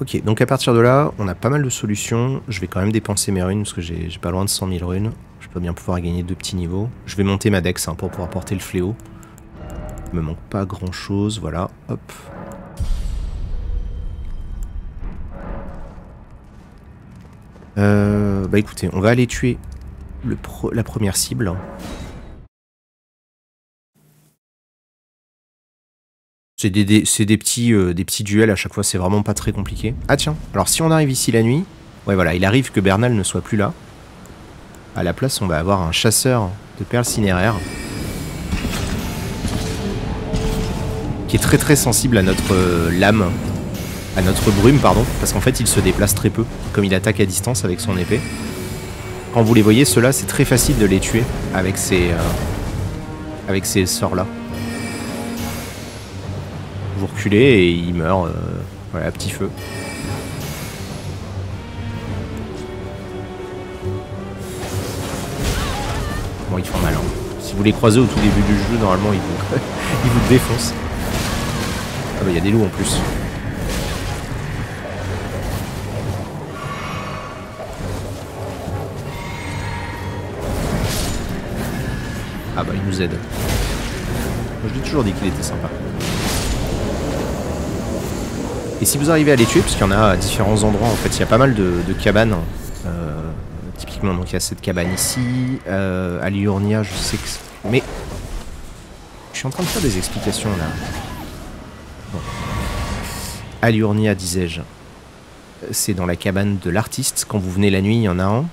Ok, donc à partir de là, on a pas mal de solutions. Je vais quand même dépenser mes runes parce que j'ai pas loin de 100 000 runes. Je peux bien pouvoir gagner deux petits niveaux. Je vais monter ma dex hein, pour pouvoir porter le fléau. Il me manque pas grand chose, voilà, hop. Euh, bah écoutez, on va aller tuer la première cible. C'est des, petits, euh, des petits duels à chaque fois, c'est vraiment pas très compliqué. Ah tiens, alors si on arrive ici la nuit, ouais voilà, il arrive que Bernal ne soit plus là. À la place, on va avoir un chasseur de perles cinéraires. Qui est très très sensible à notre euh, lame. À notre brume, pardon. Parce qu'en fait, il se déplace très peu. Comme il attaque à distance avec son épée. Quand vous les voyez, ceux-là, c'est très facile de les tuer avec ces, euh, avec ces sorts-là. Vous reculez et il meurt euh, à petit feu. Bon, ils font mal. Hein. Si vous les croisez au tout début du jeu, normalement, ils vous, ils vous défoncent. Ah bah, il y a des loups en plus. Ah bah, il nous aide. Moi, je lui ai toujours dit qu'il était sympa. Et si vous arrivez à les tuer, parce qu'il y en a à différents endroits, en fait, il y a pas mal de, cabanes. Euh, typiquement, donc il y a cette cabane ici. Euh, à Liurnia, je sais que... Mais... Je suis en train de faire des explications, là. Bon. À Liurnia, disais-je. C'est dans la cabane de l'artiste. Quand vous venez la nuit, il y en a un.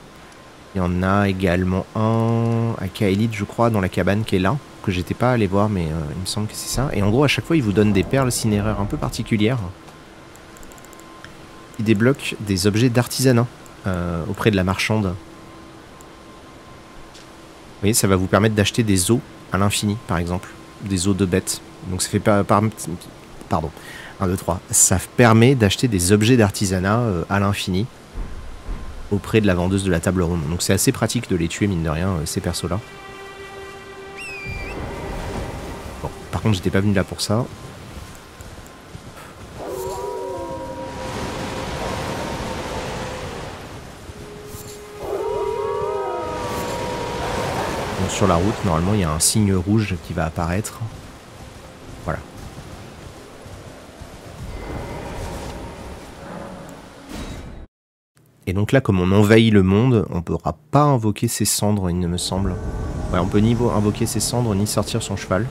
Il y en a également un à Kaelid, je crois, dans la cabane qui est là. Que j'étais pas allé voir, mais euh, il me semble que c'est ça. Et en gros, à chaque fois, il vous donne des perles cinéraires un peu particulières qui débloque des objets d'artisanat euh, auprès de la marchande. Vous voyez, ça va vous permettre d'acheter des os à l'infini, par exemple. Des os de bêtes. Donc ça fait. Par, pardon. 1, 2, 3. Ça permet d'acheter des objets d'artisanat euh, à l'infini auprès de la vendeuse de la table ronde. Donc c'est assez pratique de les tuer, mine de rien, euh, ces persos-là. Bon, par contre, j'étais pas venu là pour ça. Sur la route, normalement, il y a un signe rouge qui va apparaître. Voilà. Et donc là, comme on envahit le monde, on ne pourra pas invoquer ses cendres, il me semble. Ouais, on peut ni invoquer ses cendres, ni sortir son cheval.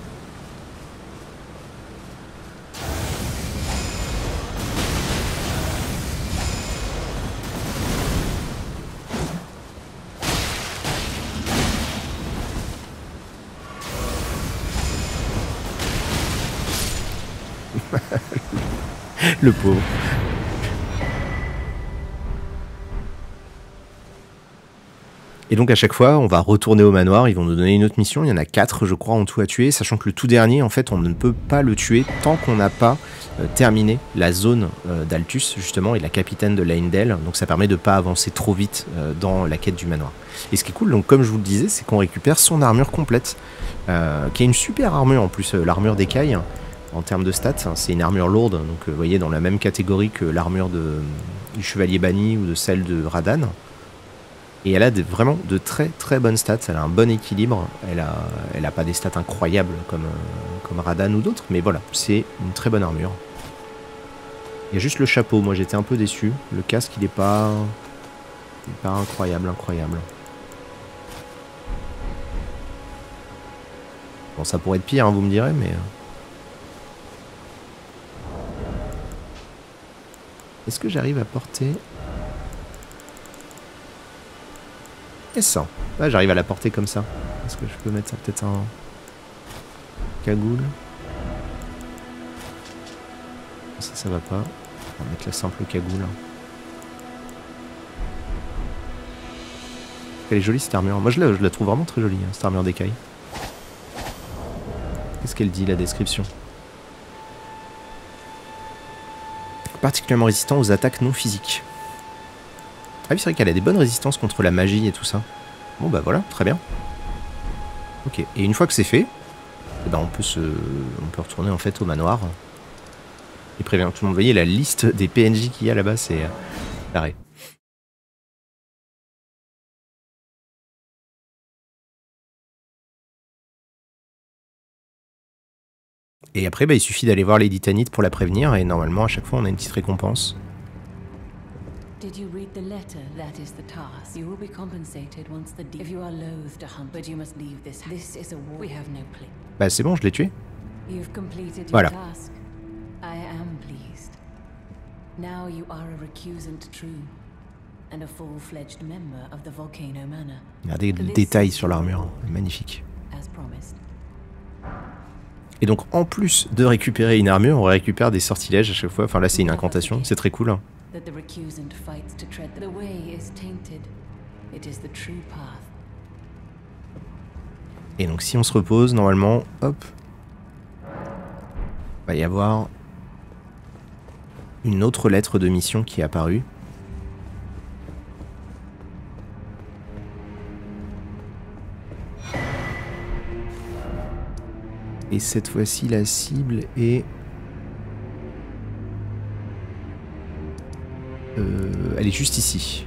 Et donc à chaque fois, on va retourner au manoir, ils vont nous donner une autre mission, il y en a quatre je crois en tout à tuer, sachant que le tout dernier, en fait, on ne peut pas le tuer tant qu'on n'a pas euh, terminé la zone euh, d'Altus, justement, et la capitaine de Laindel, donc ça permet de pas avancer trop vite euh, dans la quête du manoir. Et ce qui est cool, donc comme je vous le disais, c'est qu'on récupère son armure complète, qui est une super armure en plus, l'armure d'écaille, en termes de stats. Hein, c'est une armure lourde, donc euh, vous voyez dans la même catégorie que l'armure du chevalier banni ou de celle de Radan. Et elle a vraiment de très très bonnes stats, elle a un bon équilibre, elle a, elle a pas des stats incroyables comme, euh, comme Radan ou d'autres, mais voilà, c'est une très bonne armure. Il y a juste le chapeau, moi j'étais un peu déçu. Le casque il est pas, pas incroyable, incroyable. Bon ça pourrait être pire, hein, vous me direz, mais... Est-ce que j'arrive à porter... Et ça. Ah, j'arrive à la porter comme ça. Est-ce que je peux mettre peut-être un... Cagoule? Ça, ça va pas. On va mettre la simple cagoule. Elle est jolie cette armure. Moi je la, je la trouve vraiment très jolie, hein, cette armure d'écaille. Qu'est-ce qu'elle dit la description? Particulièrement résistant aux attaques non physiques. Ah oui, c'est vrai qu'elle a des bonnes résistances contre la magie et tout ça. Bon bah voilà, très bien. Ok, et une fois que c'est fait, eh ben on, peut se... on peut retourner en fait au manoir. Et prévenir tout le monde. Vous voyez la liste des PNJ qu'il y a là-bas, c'est pareil. Et après, bah, il suffit d'aller voir Lady Tanit pour la prévenir, et normalement, à chaque fois, on a une petite récompense. Did you read the letter? That is the task. You will be compensated once the If you are loath to hunt, but you must leave this. This is a war. We have no play. Bah c'est bon, je l'ai tué. You've completed your task. I am pleased. Now you are a recusant true and a full-fledged member of the Volcano Manor. Regardez le détail sur l'armure, magnifique. As promised. Et donc en plus de récupérer une armure, on récupère des sortilèges à chaque fois. Enfin là c'est une incantation, c'est très cool. Hein. Et donc si on se repose, normalement, hop, va y avoir une autre lettre de mission qui est apparue. Et cette fois-ci, la cible est... Euh, elle est juste ici.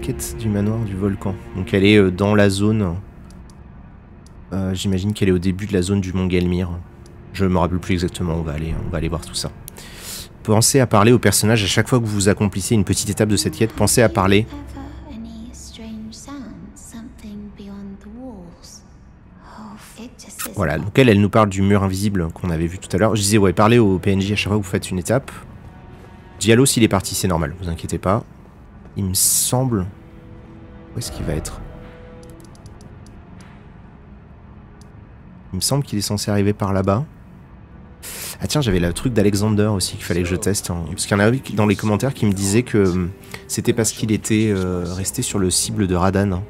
Quête du manoir du volcan. Donc elle est euh, dans la zone... Euh, j'imagine qu'elle est au début de la zone du mont Gelmir. Je me rappelle plus exactement, on va aller, on va aller voir tout ça. Pensez à parler au personnage à chaque fois que vous accomplissez une petite étape de cette quête. Pensez à parler Voilà, donc elle, elle nous parle du mur invisible qu'on avait vu tout à l'heure. Je disais, ouais, parlez au PNJ à chaque fois que vous faites une étape. Diallo, s'il est parti, c'est normal, vous inquiétez pas. Il me semble... Où est-ce qu'il va être? Il me semble qu'il est censé arriver par là-bas. Ah tiens, j'avais le truc d'Alexander aussi qu'il fallait que je teste. hein. Parce qu'il y en a dans les commentaires qui me disaient que hum, c'était parce qu'il était euh, resté sur le cible de Radan.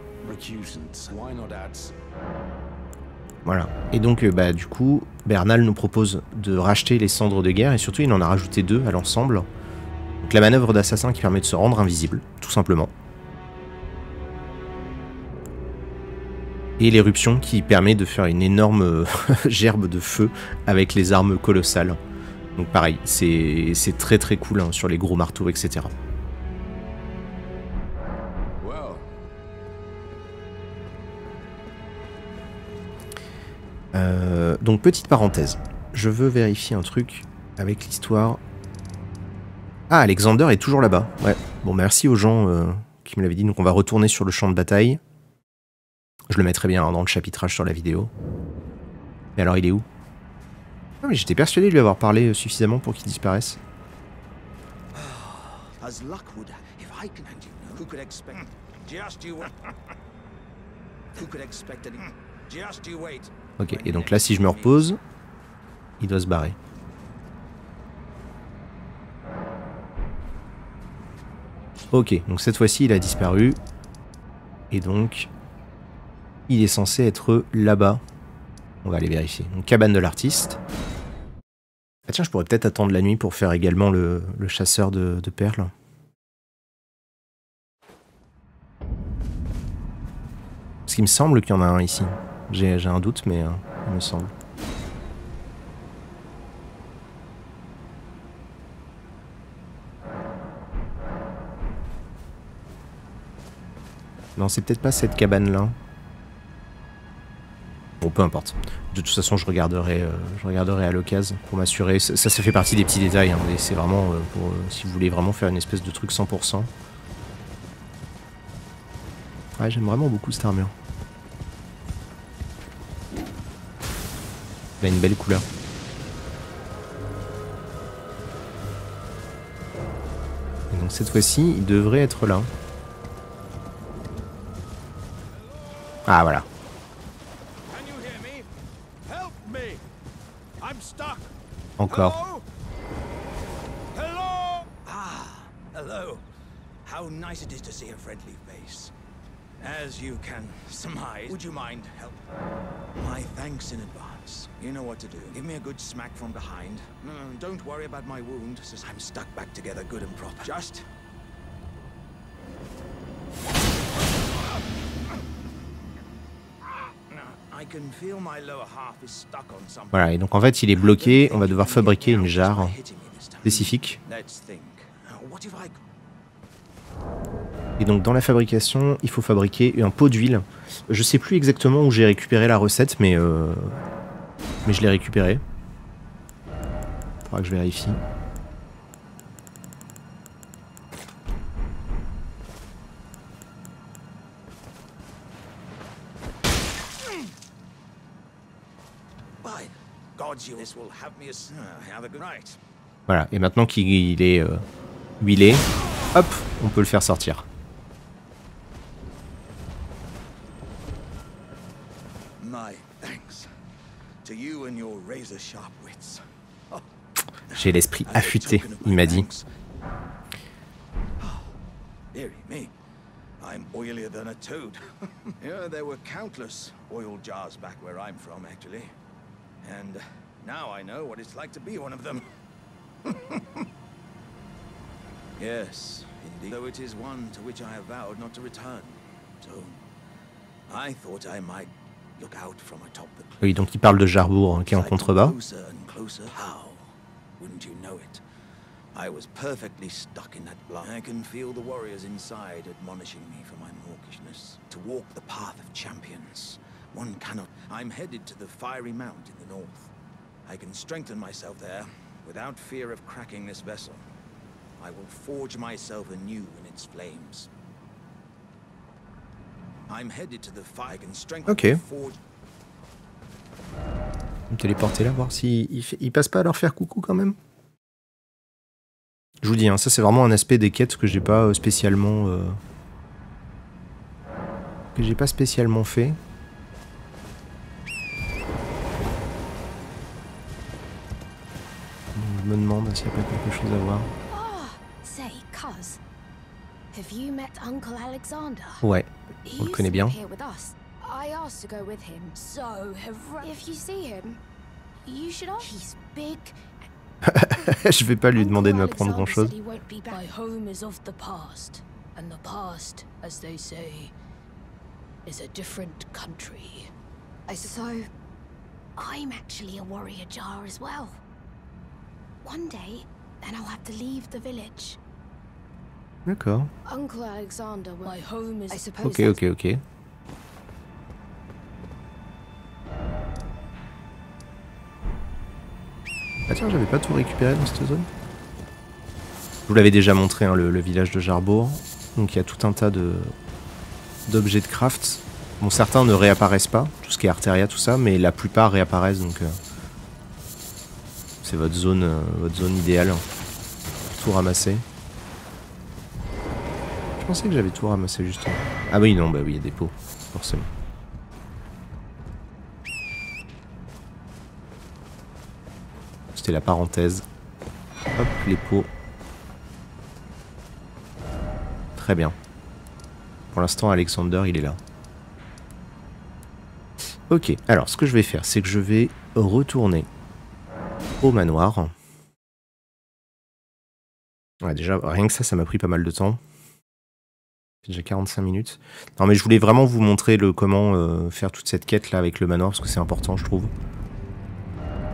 Voilà. Et donc, euh, bah, du coup, Bernal nous propose de racheter les cendres de guerre et surtout, il en a rajouté deux à l'ensemble. Donc, la manœuvre d'assassin qui permet de se rendre invisible, tout simplement. Et l'éruption qui permet de faire une énorme euh, gerbe de feu avec les armes colossales. Donc, pareil, c'est c'est très très cool hein, sur les gros marteaux, etc. Euh, donc petite parenthèse, je veux vérifier un truc avec l'histoire. Ah, Alexander est toujours là-bas. Ouais. Bon, merci aux gens euh, qui me l'avaient dit. Donc on va retourner sur le champ de bataille. Je le mettrai bien hein, dans le chapitrage sur la vidéo. Mais alors il est où? Ah mais j'étais persuadé de lui avoir parlé euh, suffisamment pour qu'il disparaisse. Ok, et donc là si je me repose, il doit se barrer. Ok, donc cette fois-ci il a disparu. Et donc, il est censé être là-bas. On va aller vérifier. Donc cabane de l'artiste. Ah tiens, je pourrais peut-être attendre la nuit pour faire également le, le chasseur de, de perles. Parce qu'il me semble qu'il y en a un ici. J'ai un doute, mais euh, il me semble. Non, c'est peut-être pas cette cabane-là. Bon, peu importe. De toute façon, je regarderai, euh, je regarderai à l'occasion pour m'assurer. Ça, ça, fait partie des petits détails. hein, et c'est vraiment euh, pour si vous voulez vraiment faire une espèce de truc 100%. Ouais, j'aime vraiment beaucoup cette armure. Elle a une belle couleur. Et donc cette fois-ci, il devrait être là. Ah voilà. Encore. Ah, hello. How nice it is to see a friendly face. As you can surmise, would you mind help? My thanks in advance. You know what to do. Give me a good smack from behind. No, no, don't worry about my wound, since I'm stuck back together good and proper. Just No, I can feel my lower half is stuck on something. Voilà, et donc en fait, il est bloqué. On va devoir fabriquer une jarre spécifique. Uh, Et donc dans la fabrication, il faut fabriquer un pot d'huile. Je sais plus exactement où j'ai récupéré la recette, mais euh, mais je l'ai récupéré. Faudra que je vérifie. By God's you, this will have me as have a good night. Voilà, et maintenant qu'il est euh, huilé, hop, on peut le faire sortir. J'ai l'esprit affûté, il m'a dit. Ah, me, I'm oilier than a toad. yeah, there were countless oil jars back where I'm from, actually. And now I know what it's like to be one of them. yes, indeed. Though it is one to which I have vowed not to return. So, I thought I might look out from atop the cliff. Oui, donc il parle de Jarbour hein, qui est en As I got contrebas. Closer and closer. How? Wouldn't you know it? I was perfectly stuck in that block. I can feel the warriors inside admonishing me for my mawkishness. To walk the path of champions, one cannot. I'm headed to the fiery mount in the north. I can strengthen myself there without fear of cracking this vessel. I will forge myself anew in its flames. Forge. Me téléporter là, voir si il, fait- il passe pas à leur faire coucou quand même. Je vous dis, hein, ça c'est vraiment un aspect des quêtes que j'ai pas euh, spécialement euh, que j'ai pas spécialement fait. me demande s'il n'y a pas quelque chose à voir. You met Uncle Alexander? Ouais, He on le used connaît bien. Here with us. I asked to go with him. So, if you see him, you should ask. He's big. Je vais pas lui demander de Uncle m'apprendre grand chose. he won't be back. My home is of the past, and the past, as they say, is a different country. So, I'm actually a warrior jar as well. One day, then I'll have to leave the village. Suppose. Ok, ok, ok. Ah tiens, j'avais pas tout récupéré dans cette zone. Je vous l'avais déjà montré, hein, le, le village de Jarbourg. Donc il y a tout un tas de d'objets de craft. Bon, certains ne réapparaissent pas, tout ce qui est Arteria, tout ça, mais la plupart réapparaissent, donc euh, c'est votre zone, euh, votre zone idéale. Tout ramasser. Je pensais que j'avais tout ramassé justement. Ah oui, non, bah oui, il y a des pots, forcément. C'était la parenthèse. Hop, les pots. Très bien. Pour l'instant, Alexander, il est là. Ok, alors ce que je vais faire, c'est que je vais retourner au manoir. Ouais, déjà, rien que ça, ça m'a pris pas mal de temps. C'est déjà 45 minutes. Non, mais je voulais vraiment vous montrer le comment euh, faire toute cette quête là avec le manoir parce que c'est important, je trouve.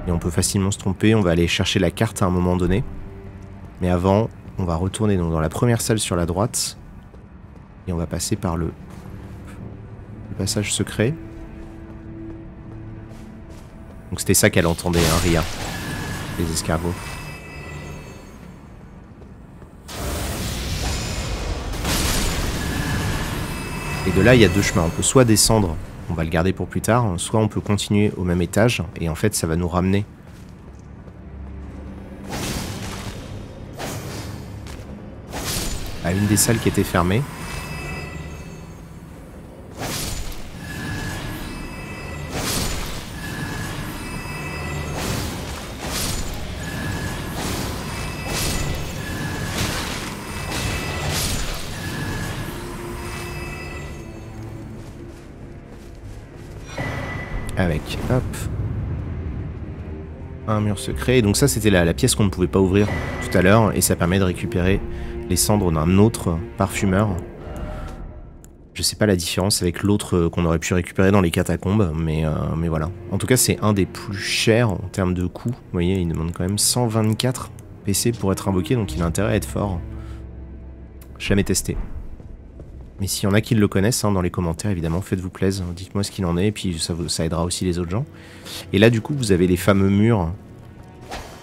Et on peut facilement se tromper. On va aller chercher la carte à un moment donné. Mais avant, on va retourner dans la première salle sur la droite. Et on va passer par le, le passage secret. Donc c'était ça qu'elle entendait, hein, Ria. Les escargots. Et de là, il y a deux chemins. On peut soit descendre, on va le garder pour plus tard, soit on peut continuer au même étage, et en fait, ça va nous ramener. à une des salles qui était fermée. Mur secret. Et donc ça c'était la, pièce qu'on ne pouvait pas ouvrir tout à l'heure et ça permet de récupérer les cendres d'un autre parfumeur. Je sais pas la différence avec l'autre qu'on aurait pu récupérer dans les catacombes, mais, euh, mais voilà. En tout cas c'est un des plus chers en termes de coût. Vous voyez, il demande quand même 124 PC pour être invoqué, donc il a intérêt à être fort. Jamais testé. Mais s'il y en a qui le connaissent, hein, dans les commentaires, évidemment, faites-vous plaisir, dites-moi ce qu'il en est, et puis ça, ça aidera aussi les autres gens. Et là, du coup, vous avez les fameux murs.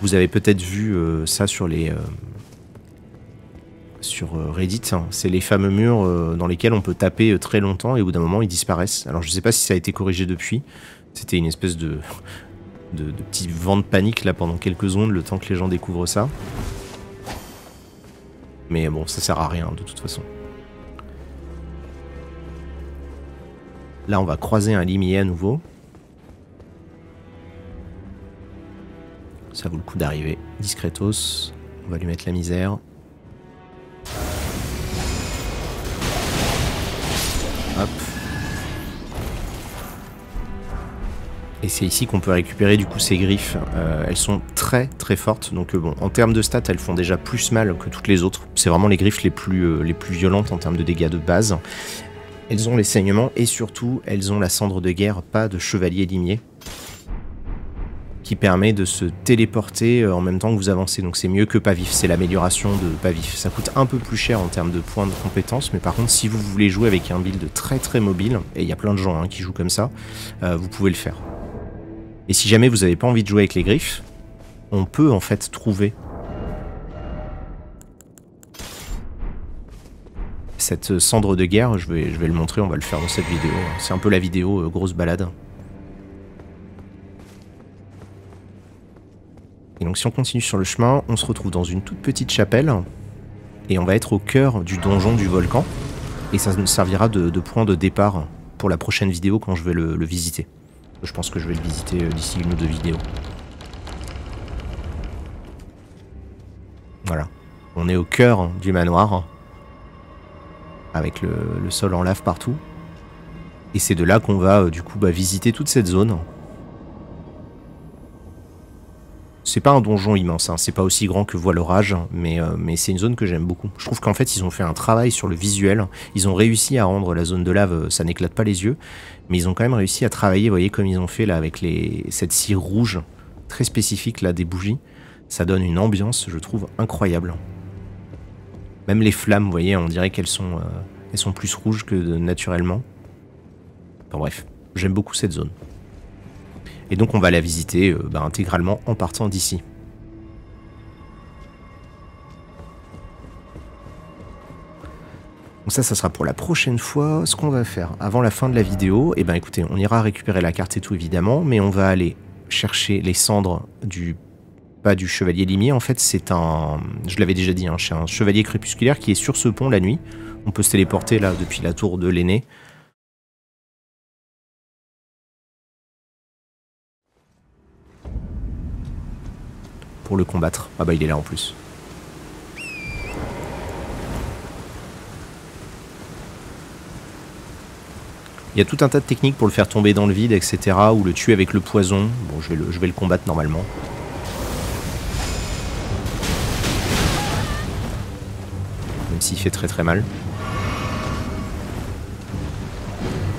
Vous avez peut-être vu euh, ça sur les... euh, sur euh, Reddit, hein. c'est les fameux murs dans lesquels on peut taper très longtemps et au bout d'un moment ils disparaissent. Alors je sais pas si ça a été corrigé depuis, c'était une espèce de, de, de petit vent de panique là pendant quelques secondes le temps que les gens découvrent ça. Mais bon, ça sert à rien de toute façon. Là, on va croiser un limier à nouveau. Ça vaut le coup d'arriver. Discretos. On va lui mettre la misère. Hop. Et c'est ici qu'on peut récupérer du coup ces griffes. Euh, elles sont très très fortes. Donc euh, bon, en termes de stats, elles font déjà plus mal que toutes les autres. C'est vraiment les griffes les plus, euh, les plus violentes en termes de dégâts de base. Elles ont les saignements et surtout, elles ont la cendre de guerre, pas de chevalier limier, qui permet de se téléporter euh, en même temps que vous avancez. Donc c'est mieux que pas vif, c'est l'amélioration de pas vif. Ça coûte un peu plus cher en termes de points de compétence, mais par contre, si vous voulez jouer avec un build très très mobile, et il y a plein de gens hein, qui jouent comme ça, euh, vous pouvez le faire. Et si jamais vous n'avez pas envie de jouer avec les griffes, on peut en fait trouver cette cendre de guerre, je vais, je vais le montrer, on va le faire dans cette vidéo. C'est un peu la vidéo euh, grosse balade. Et donc si on continue sur le chemin, on se retrouve dans une toute petite chapelle, et on va être au cœur du donjon du volcan, et ça nous servira de, point de départ pour la prochaine vidéo quand je vais le, visiter. Je pense que je vais le visiter euh, d'ici une ou deux vidéos. Voilà. On est au cœur du manoir. Avec le, le sol en lave partout. Et c'est de là qu'on va euh, du coup bah, visiter toute cette zone. C'est pas un donjon immense, hein. c'est pas aussi grand que Voie l'orage, mais, euh, mais c'est une zone que j'aime beaucoup. Je trouve qu'en fait ils ont fait un travail sur le visuel, ils ont réussi à rendre la zone de lave, euh, ça n'éclate pas les yeux, mais ils ont quand même réussi à travailler, vous voyez comme ils ont fait là avec cette cire rouge très spécifique là des bougies. Ça donne une ambiance, je trouve, incroyable. Même les flammes, vous voyez, on dirait qu'elles sont, euh, sont plus rouges que naturellement. Enfin bref, j'aime beaucoup cette zone. Et donc on va la visiter euh, bah, intégralement en partant d'ici. Donc ça, ça sera pour la prochaine fois. Ce qu'on va faire avant la fin de la vidéo, eh ben écoutez, on ira récupérer la carte et tout évidemment, mais on va aller chercher les cendres du pas du chevalier limier. En fait, c'est un, je l'avais déjà dit, hein, c'est un chevalier crépusculaire qui est sur ce pont la nuit. On peut se téléporter là depuis la tour de l'aîné. Pour le combattre. Ah bah il est là en plus. Il y a tout un tas de techniques pour le faire tomber dans le vide, etc. Ou le tuer avec le poison. Bon, je vais le, combattre normalement. Même s'il fait très très mal.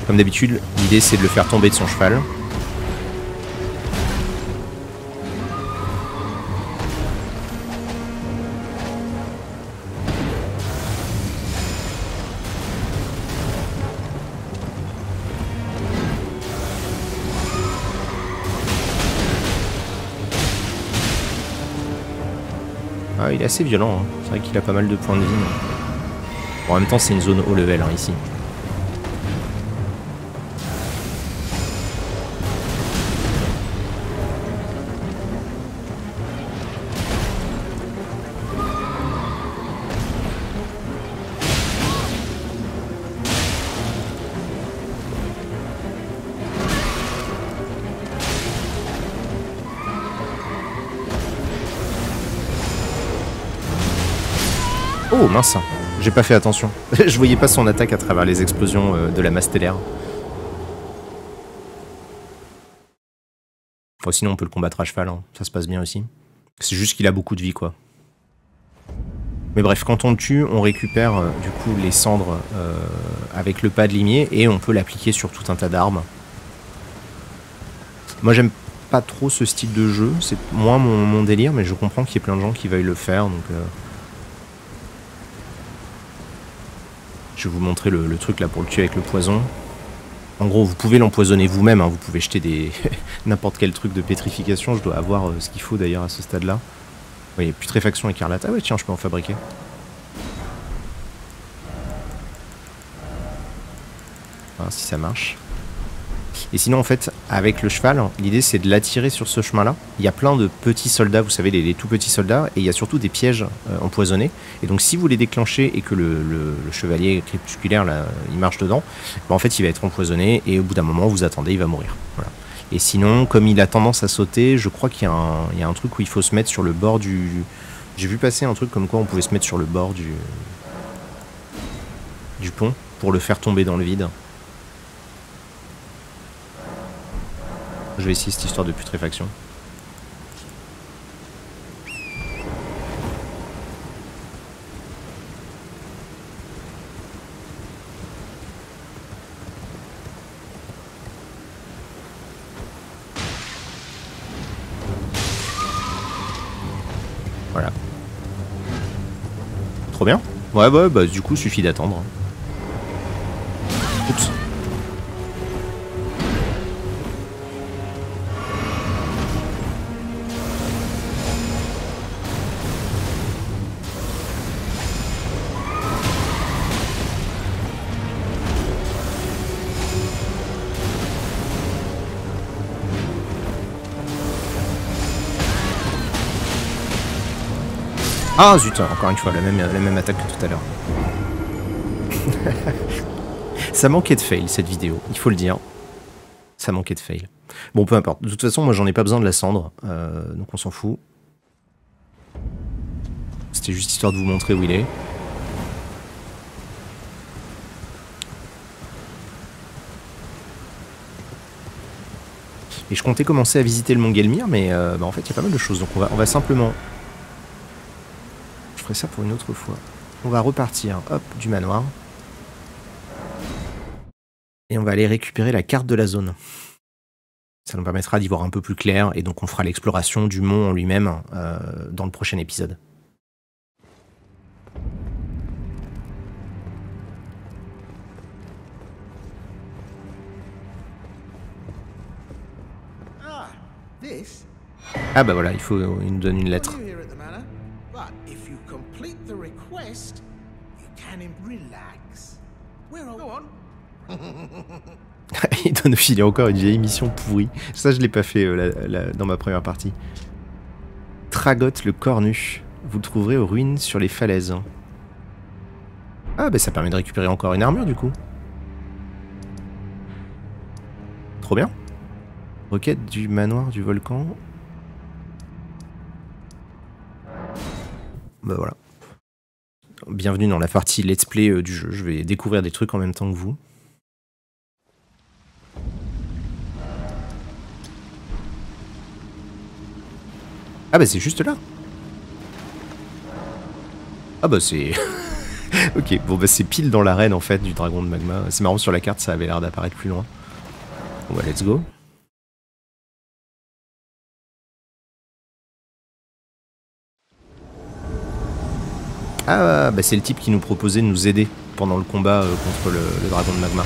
Comme d'habitude, l'idée c'est de le faire tomber de son cheval. Assez violent, hein. c'est vrai qu'il a pas mal de points de vie. Bon, en même temps, c'est une zone haut level hein, ici. Mince, j'ai pas fait attention. je voyais pas son attaque à travers les explosions euh, de la masse stellaire. Sinon on peut le combattre à cheval, hein. ça se passe bien aussi. C'est juste qu'il a beaucoup de vie quoi. Mais bref, quand on le tue, on récupère euh, du coup les cendres euh, avec le pas de limier et on peut l'appliquer sur tout un tas d'armes. Moi j'aime pas trop ce style de jeu, c'est moins mon, délire, mais je comprends qu'il y ait plein de gens qui veuillent le faire, donc... Je vais vous montrer le, truc là pour le tuer avec le poison. En gros, vous pouvez l'empoisonner vous-même, hein. vous pouvez jeter des n'importe quel truc de pétrification. Je dois avoir euh, ce qu'il faut d'ailleurs à ce stade-là. Vous voyez, putréfaction écarlate. Ah ouais, tiens, je peux en fabriquer. Si ça marche. Et sinon, en fait, avec le cheval, l'idée c'est de l'attirer sur ce chemin-là. Il y a plein de petits soldats, vous savez, les, tout petits soldats, et il y a surtout des pièges euh, empoisonnés. Et donc, si vous les déclenchez et que le, chevalier crépusculaire, il marche dedans, bah, en fait, il va être empoisonné, et au bout d'un moment, vous attendez, il va mourir. Et sinon, comme il a tendance à sauter, je crois qu'il y, y, a un truc où il faut se mettre sur le bord du. J'ai vu passer un truc comme quoi on pouvait se mettre sur le bord du. du pont pour le faire tomber dans le vide. Je vais essayer cette histoire de putréfaction. Voilà. Trop bien. Ouais, ouais, bah du coup, suffit d'attendre. Oups. Ah zut, encore une fois, la même, la même attaque que tout à l'heure. Ça manquait de fail cette vidéo, il faut le dire. Ça manquait de fail. Bon, peu importe. De toute façon, moi j'en ai pas besoin de la cendre, euh, donc on s'en fout. C'était juste histoire de vous montrer où il est. Et je comptais commencer à visiter le mont Gelmir, mais euh, bah, en fait, il y a pas mal de choses. Donc on va simplement... Ferai ça pour une autre fois. On va repartir, hop, du manoir. Et on va aller récupérer la carte de la zone. Ça nous permettra d'y voir un peu plus clair, et donc on fera l'exploration du mont en lui-même euh, dans le prochain épisode. Ah? Ah bah voilà, il faut, il nous donne une lettre. il au filet encore une vieille mission pourrie. Ça, je l'ai pas fait euh, dans ma première partie. Tragot le cornu. Vous trouverez aux ruines sur les falaises. Ah bah ça permet de récupérer encore une armure du coup. Trop bien. Requête du manoir du volcan. Bah voilà. Bienvenue dans la partie let's play euh, du jeu. Je vais découvrir des trucs en même temps que vous. Ah bah c'est juste là. Ah bah c'est... ok, bon bah c'est pile dans l'arène en fait du dragon de magma. C'est marrant sur la carte, ça avait l'air d'apparaître plus loin. Bon bah let's go. Ah bah c'est le type qui nous proposait de nous aider pendant le combat euh, contre le, le dragon de magma.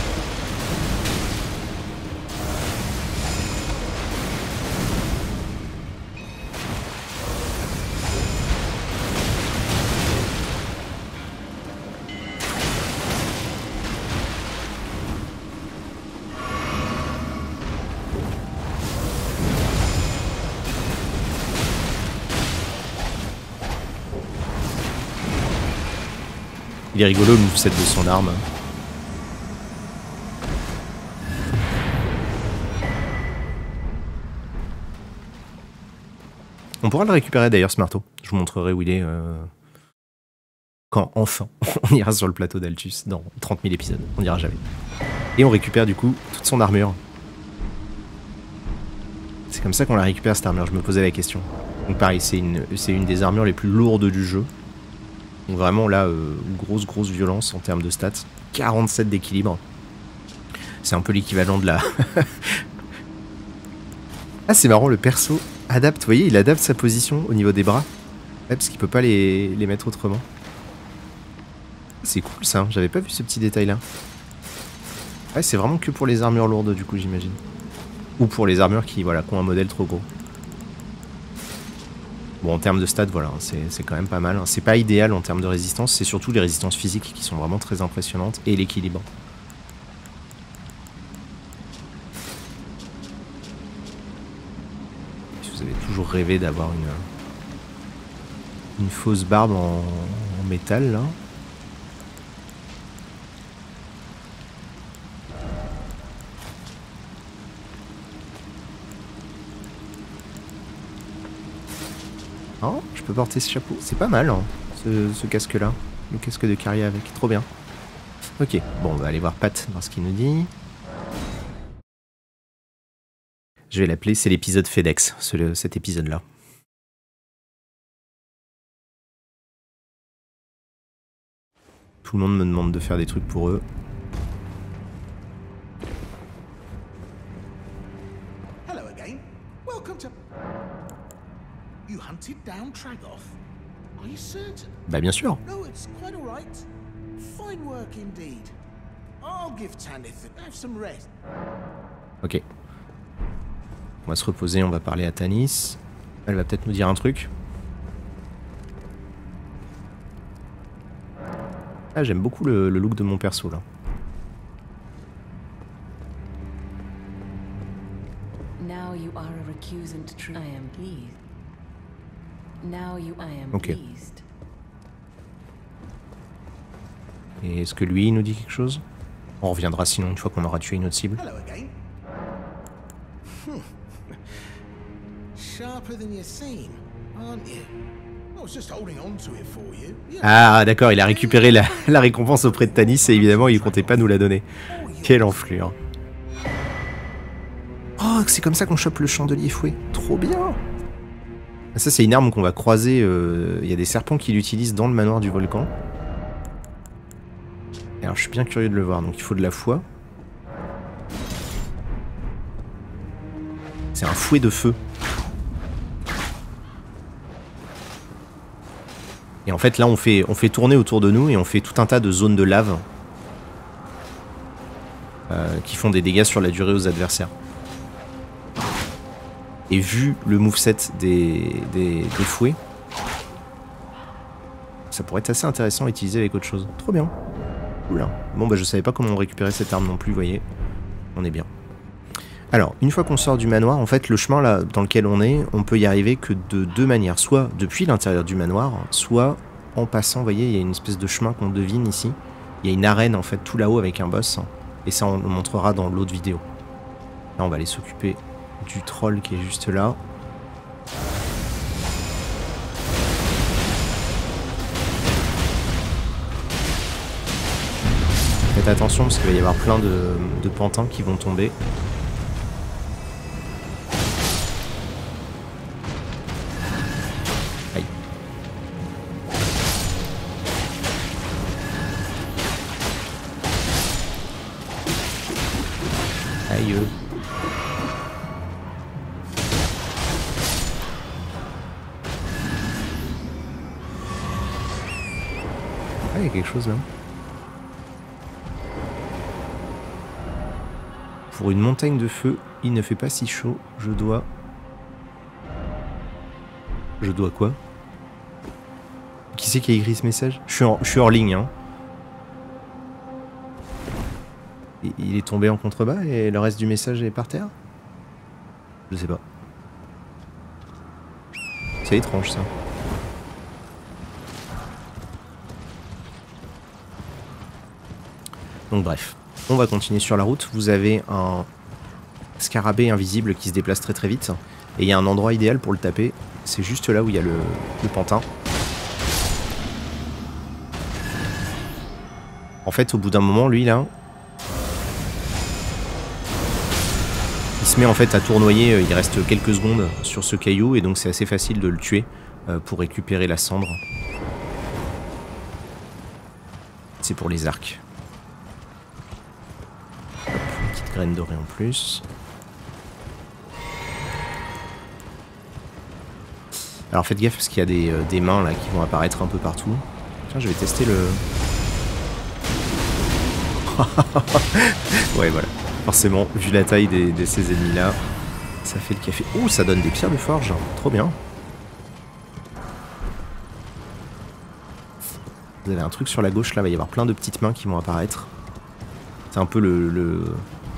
Il est rigolo le moveset de son arme. On pourra le récupérer d'ailleurs ce marteau. Je vous montrerai où il est euh, quand enfin on ira sur le plateau d'Altus dans 30 000 épisodes. On n'ira jamais. Et on récupère du coup toute son armure. C'est comme ça qu'on la récupère cette armure, je me posais la question. Donc pareil, c'est une, c'est une des armures les plus lourdes du jeu. Donc vraiment là, euh, grosse grosse violence en termes de stats. 47 d'équilibre. C'est un peu l'équivalent de la... ah c'est marrant, le perso adapte, vous voyez, il adapte sa position au niveau des bras. Ouais, parce qu'il peut pas les, mettre autrement. C'est cool ça, j'avais pas vu ce petit détail là. Ouais, c'est vraiment que pour les armures lourdes du coup j'imagine. Ou pour les armures qui, voilà, qui ont un modèle trop gros. Bon, en termes de stats, voilà, c'est c'est quand même pas mal. C'est pas idéal en termes de résistance, c'est surtout les résistances physiques qui sont vraiment très impressionnantes et l'équilibre. Vous avez toujours rêvé d'avoir une, une fausse barbe en, en métal, là. Porter ce chapeau. C'est pas mal, hein, ce, casque-là. Le casque de carrière avec. Trop bien. Ok, bon, on va aller voir Pat, voir ce qu'il nous dit. Je vais l'appeler, c'est l'épisode FedEx, ce- cet épisode-là. Tout le monde me demande de faire des trucs pour eux. Have some rest. Ok. On va se reposer, on va parler à Tanis. Elle va peut-être nous dire un truc. Ah, j'aime beaucoup le, le look de mon perso là. Now you are a recusant. I am pleased. Now you I am Ok. pleased. Et est-ce que lui il nous dit quelque chose? On reviendra sinon une fois qu'on aura tué une autre cible. Ah, d'accord, il a récupéré la, la récompense auprès de Tanis et évidemment, il comptait pas nous la donner. Quelle enflure. Oh, c'est comme ça qu'on chope le chandelier fouet. Trop bien. Ça, c'est une arme qu'on va croiser. euh, Il y a des serpents qui l'utilisent dans le manoir du volcan. Alors, je suis bien curieux de le voir, donc il faut de la foi. C'est un fouet de feu. Et en fait, là, on fait, on fait tourner autour de nous et on fait tout un tas de zones de lave euh, qui font des dégâts sur la durée aux adversaires. Et vu le moveset des, des, fouets, ça pourrait être assez intéressant à utiliser avec autre chose. Trop bien. Oula. Bon, bah, je savais pas comment récupérer cette arme non plus, vous voyez. On est bien. Alors, une fois qu'on sort du manoir, en fait, le chemin là dans lequel on est, on peut y arriver que de deux manières. Soit depuis l'intérieur du manoir, soit en passant, vous voyez, il y a une espèce de chemin qu'on devine ici. Il y a une arène, en fait, tout là-haut avec un boss. Et ça, on le montrera dans l'autre vidéo. Là, on va aller s'occuper du troll qui est juste là. Faites attention parce qu'il va y avoir plein de, de pantins qui vont tomber. Là. Pour une montagne de feu, il ne fait pas si chaud. Je dois. Je dois quoi? Qui c'est qui a écrit ce message? Je suis, en, je suis hors ligne, hein. Il est tombé en contrebas et le reste du message est par terre? Je sais pas. C'est étrange ça. Donc bref, on va continuer sur la route. Vous avez un scarabée invisible qui se déplace très très vite. Et il y a un endroit idéal pour le taper. C'est juste là où il y a le, pantin. En fait, au bout d'un moment, lui là, il se met en fait à tournoyer. euh, Il reste quelques secondes sur ce caillou et donc c'est assez facile de le tuer euh, pour récupérer la cendre. C'est pour les arcs. Hop, une petite graine dorée en plus. Alors faites gaffe parce qu'il y a des, euh, des mains là qui vont apparaître un peu partout. Tiens, je vais tester le. ouais, voilà. Forcément, vu la taille de ces ennemis là, ça fait le café. Oh, ça donne des pierres de forge. Trop bien. Vous avez un truc sur la gauche là, il va y avoir plein de petites mains qui vont apparaître. C'est un peu le. le-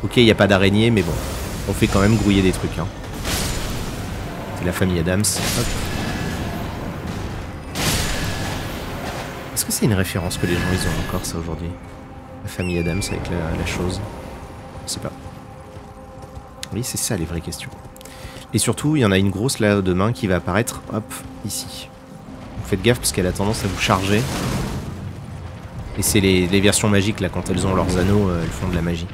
Ok, il n'y a pas d'araignée, mais bon, on fait quand même grouiller des trucs. Hein. C'est la famille Adams. Est-ce que c'est une référence que les gens ils ont encore ça aujourd'hui? La famille Adams avec la, chose? Je sais pas. Oui, c'est ça les vraies questions. Et surtout, il y en a une grosse là de main qui va apparaître, hop, ici. Faites gaffe parce qu'elle a tendance à vous charger. Et c'est les, les versions magiques là, quand elles ont leurs anneaux, euh, elles font de la magie.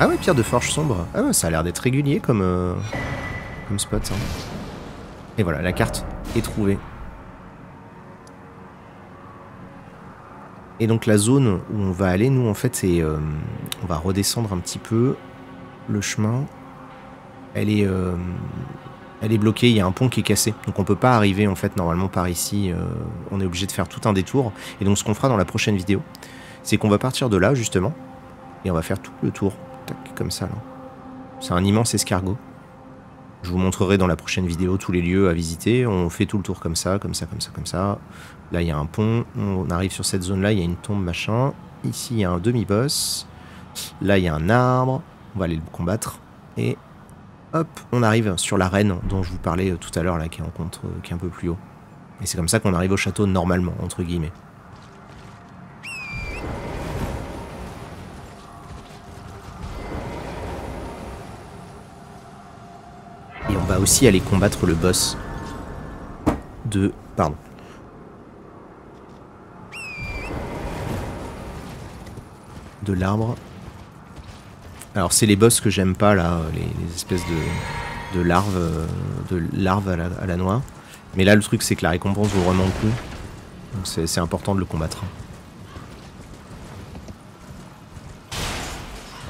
Ah ouais, pierre de forge sombre. Ah ouais, ça a l'air d'être régulier comme, euh, comme spot. hein. Et voilà, la carte est trouvée. Et donc la zone où on va aller, nous en fait, c'est, euh, on va redescendre un petit peu le chemin. Elle est, euh, elle est bloquée. Il y a un pont qui est cassé, donc on peut pas arriver en fait normalement par ici. on est obligé de faire tout un détour. Et donc ce qu'on fera dans la prochaine vidéo, c'est qu'on va partir de là justement et on va faire tout le tour, comme ça là. C'est un immense escargot. Je vous montrerai dans la prochaine vidéo tous les lieux à visiter. On fait tout le tour comme ça, comme ça, comme ça, comme ça. Là, il y a un pont. On arrive sur cette zone-là, il y a une tombe, machin. Ici, il y a un demi-boss. Là, il y a un arbre. On va aller le combattre. Et hop, on arrive sur l'arène dont je vous parlais euh, tout à l'heure, là, qui est, en contre, euh, qui est un peu plus haut. Et c'est comme ça qu'on arrive au château normalement, entre guillemets. On va aussi aller combattre le boss de... Pardon. De l'arbre. Alors c'est les boss que j'aime pas là, les, espèces de, de larves, euh, de larves à la, à la noix. Mais là le truc c'est que la récompense vaut vraiment le coup. Donc c'est important de le combattre.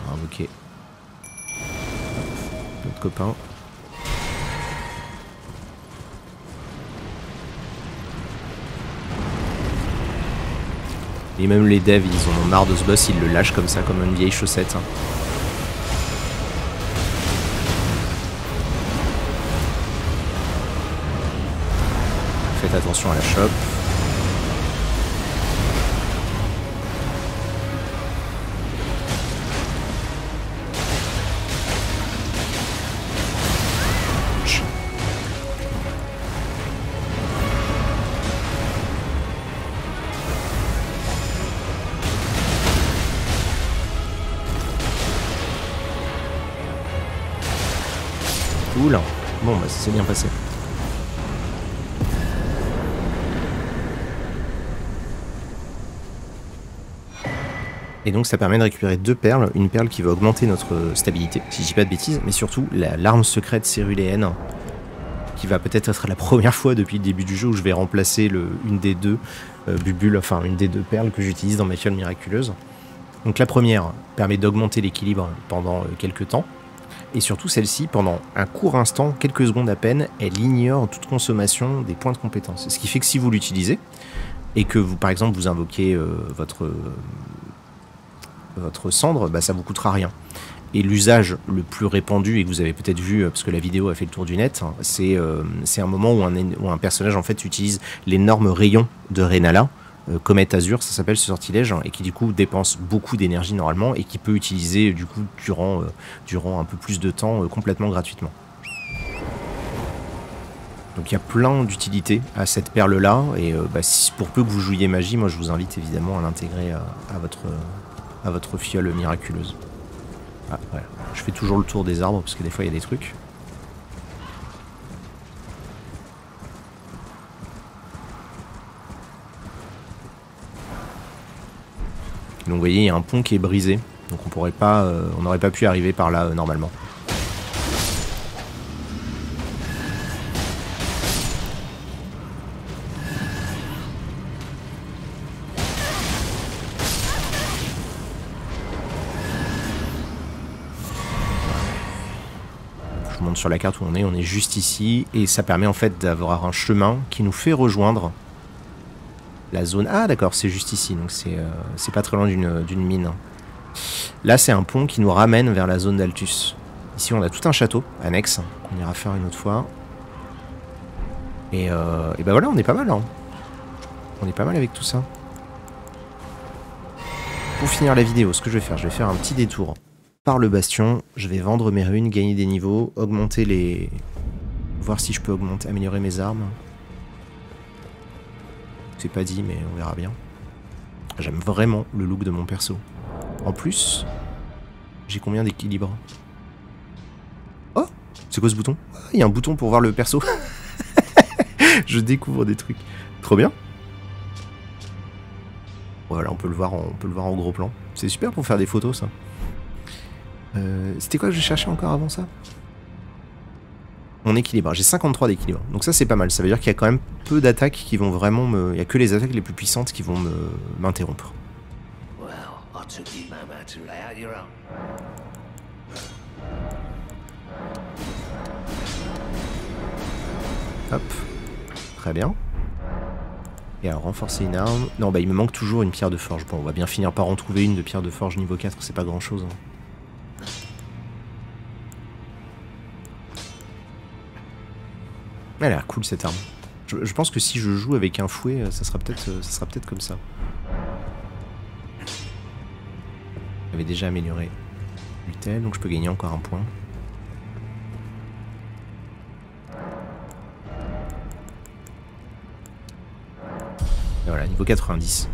Alors, ok. Notre copain. Et même les devs, ils en ont marre de ce boss, ils le lâchent comme ça, comme une vieille chaussette. hein. Faites attention à la chope. Bien passé. Et donc ça permet de récupérer deux perles, une perle qui va augmenter notre stabilité, si je dis pas de bêtises, mais surtout la l'arme secrète céruléenne, qui va peut-être être la première fois depuis le début du jeu où je vais remplacer une des deux euh, bubules, enfin une des deux perles que j'utilise dans ma fiole miraculeuse. Donc la première permet d'augmenter l'équilibre pendant euh, quelques temps, et surtout celle-ci, pendant un court instant, quelques secondes à peine, elle ignore toute consommation des points de compétence. Ce qui fait que si vous l'utilisez, et que vous, par exemple, vous invoquez euh, votre, euh, votre cendre, bah, ça vous coûtera rien. Et l'usage le plus répandu, et que vous avez peut-être vu, euh, parce que la vidéo a fait le tour du net, hein, c'est un moment où un, où un personnage en fait utilise l'énorme rayon de Renala, Comet Azure, ça s'appelle ce sortilège, hein, et qui du coup dépense beaucoup d'énergie normalement, et qui peut utiliser du coup durant, euh, un peu plus de temps euh, complètement gratuitement. Donc il y a plein d'utilités à cette perle-là, et euh, bah, pour peu que vous jouiez magie, moi je vous invite évidemment à l'intégrer à, à votre, à votre fiole miraculeuse. Ah, voilà. Je fais toujours le tour des arbres, parce que des fois il y a des trucs. Donc vous voyez, il y a un pont qui est brisé, donc on euh, n'aurait pas pu arriver par là euh, normalement. Je vous montre sur la carte où on est, on est juste ici, et ça permet en fait d'avoir un chemin qui nous fait rejoindre la zone. Ah d'accord, c'est juste ici, donc c'est euh, pas très loin d'une d'une mine. Là, c'est un pont qui nous ramène vers la zone d'Altus. Ici, on a tout un château annexe qu'on ira faire une autre fois. Et, euh, et ben voilà, on est pas mal. hein. On est pas mal avec tout ça. Pour finir la vidéo, ce que je vais faire, je vais faire un petit détour par le bastion. Je vais vendre mes runes, gagner des niveaux, augmenter les... Voir si je peux augmenter, améliorer mes armes. Pas dit, mais on verra bien. J'aime vraiment le look de mon perso. En plus, j'ai combien d'équilibre Oh C'est quoi ce bouton? Ah, Il y a un bouton pour voir le perso. Je découvre des trucs. Trop bien. Voilà, on peut le voir on peut le voir en gros plan. C'est super pour faire des photos, ça. Euh, C'était quoi que je cherchais encore avant ça? Mon équilibre. J'ai 53 d'équilibre. Donc ça, c'est pas mal. Ça veut dire qu'il y a quand même peu d'attaques qui vont vraiment me... Il y a que les attaques les plus puissantes qui vont me m'interrompre. Hop. Très bien. Et alors, renforcer une arme. Non, bah il me manque toujours une pierre de forge. Bon, on va bien finir par en trouver une de pierre de forge niveau 4, c'est pas grand chose. Elle a l'air cool cette arme. Je, pense que si je joue avec un fouet, euh, ça sera peut-être euh, ça sera peut-être comme ça. J'avais déjà amélioré l'utel, donc je peux gagner encore un point. Et voilà, niveau 90.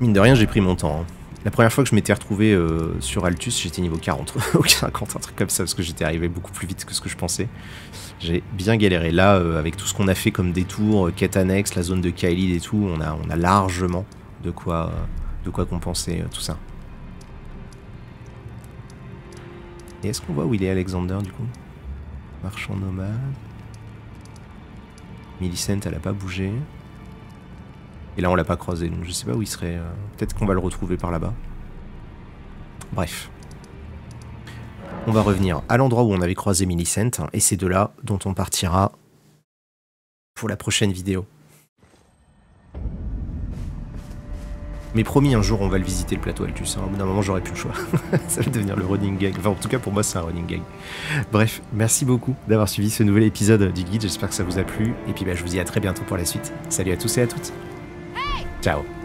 Mine de rien, j'ai pris mon temps. hein. La première fois que je m'étais retrouvé euh, sur Altus, j'étais niveau 40 ou 50, un truc comme ça, parce que j'étais arrivé beaucoup plus vite que ce que je pensais. J'ai bien galéré. Là, euh, avec tout ce qu'on a fait comme détour, euh, quête annexe, la zone de Kylie et tout, on a, on a largement de quoi, de quoi compenser tout ça. Et est-ce qu'on voit où il est Alexander du coup? Marchand nomade. Millicent, elle a pas bougé. Et là, on l'a pas croisé, donc je sais pas où il serait. euh, Peut-être qu'on va le retrouver par là-bas. Bref. On va revenir à l'endroit où on avait croisé Millicent, et c'est de là dont on partira pour la prochaine vidéo. Mais promis, un jour, on va le visiter le plateau Altus. hein. Au bout d'un moment, j'aurai plus le choix. Ça va devenir le running gag. Enfin, en tout cas, pour moi, c'est un running gag. Bref, merci beaucoup d'avoir suivi ce nouvel épisode du guide. J'espère que ça vous a plu. Et puis, bah, je vous dis à très bientôt pour la suite. Salut à tous et à toutes. Chao.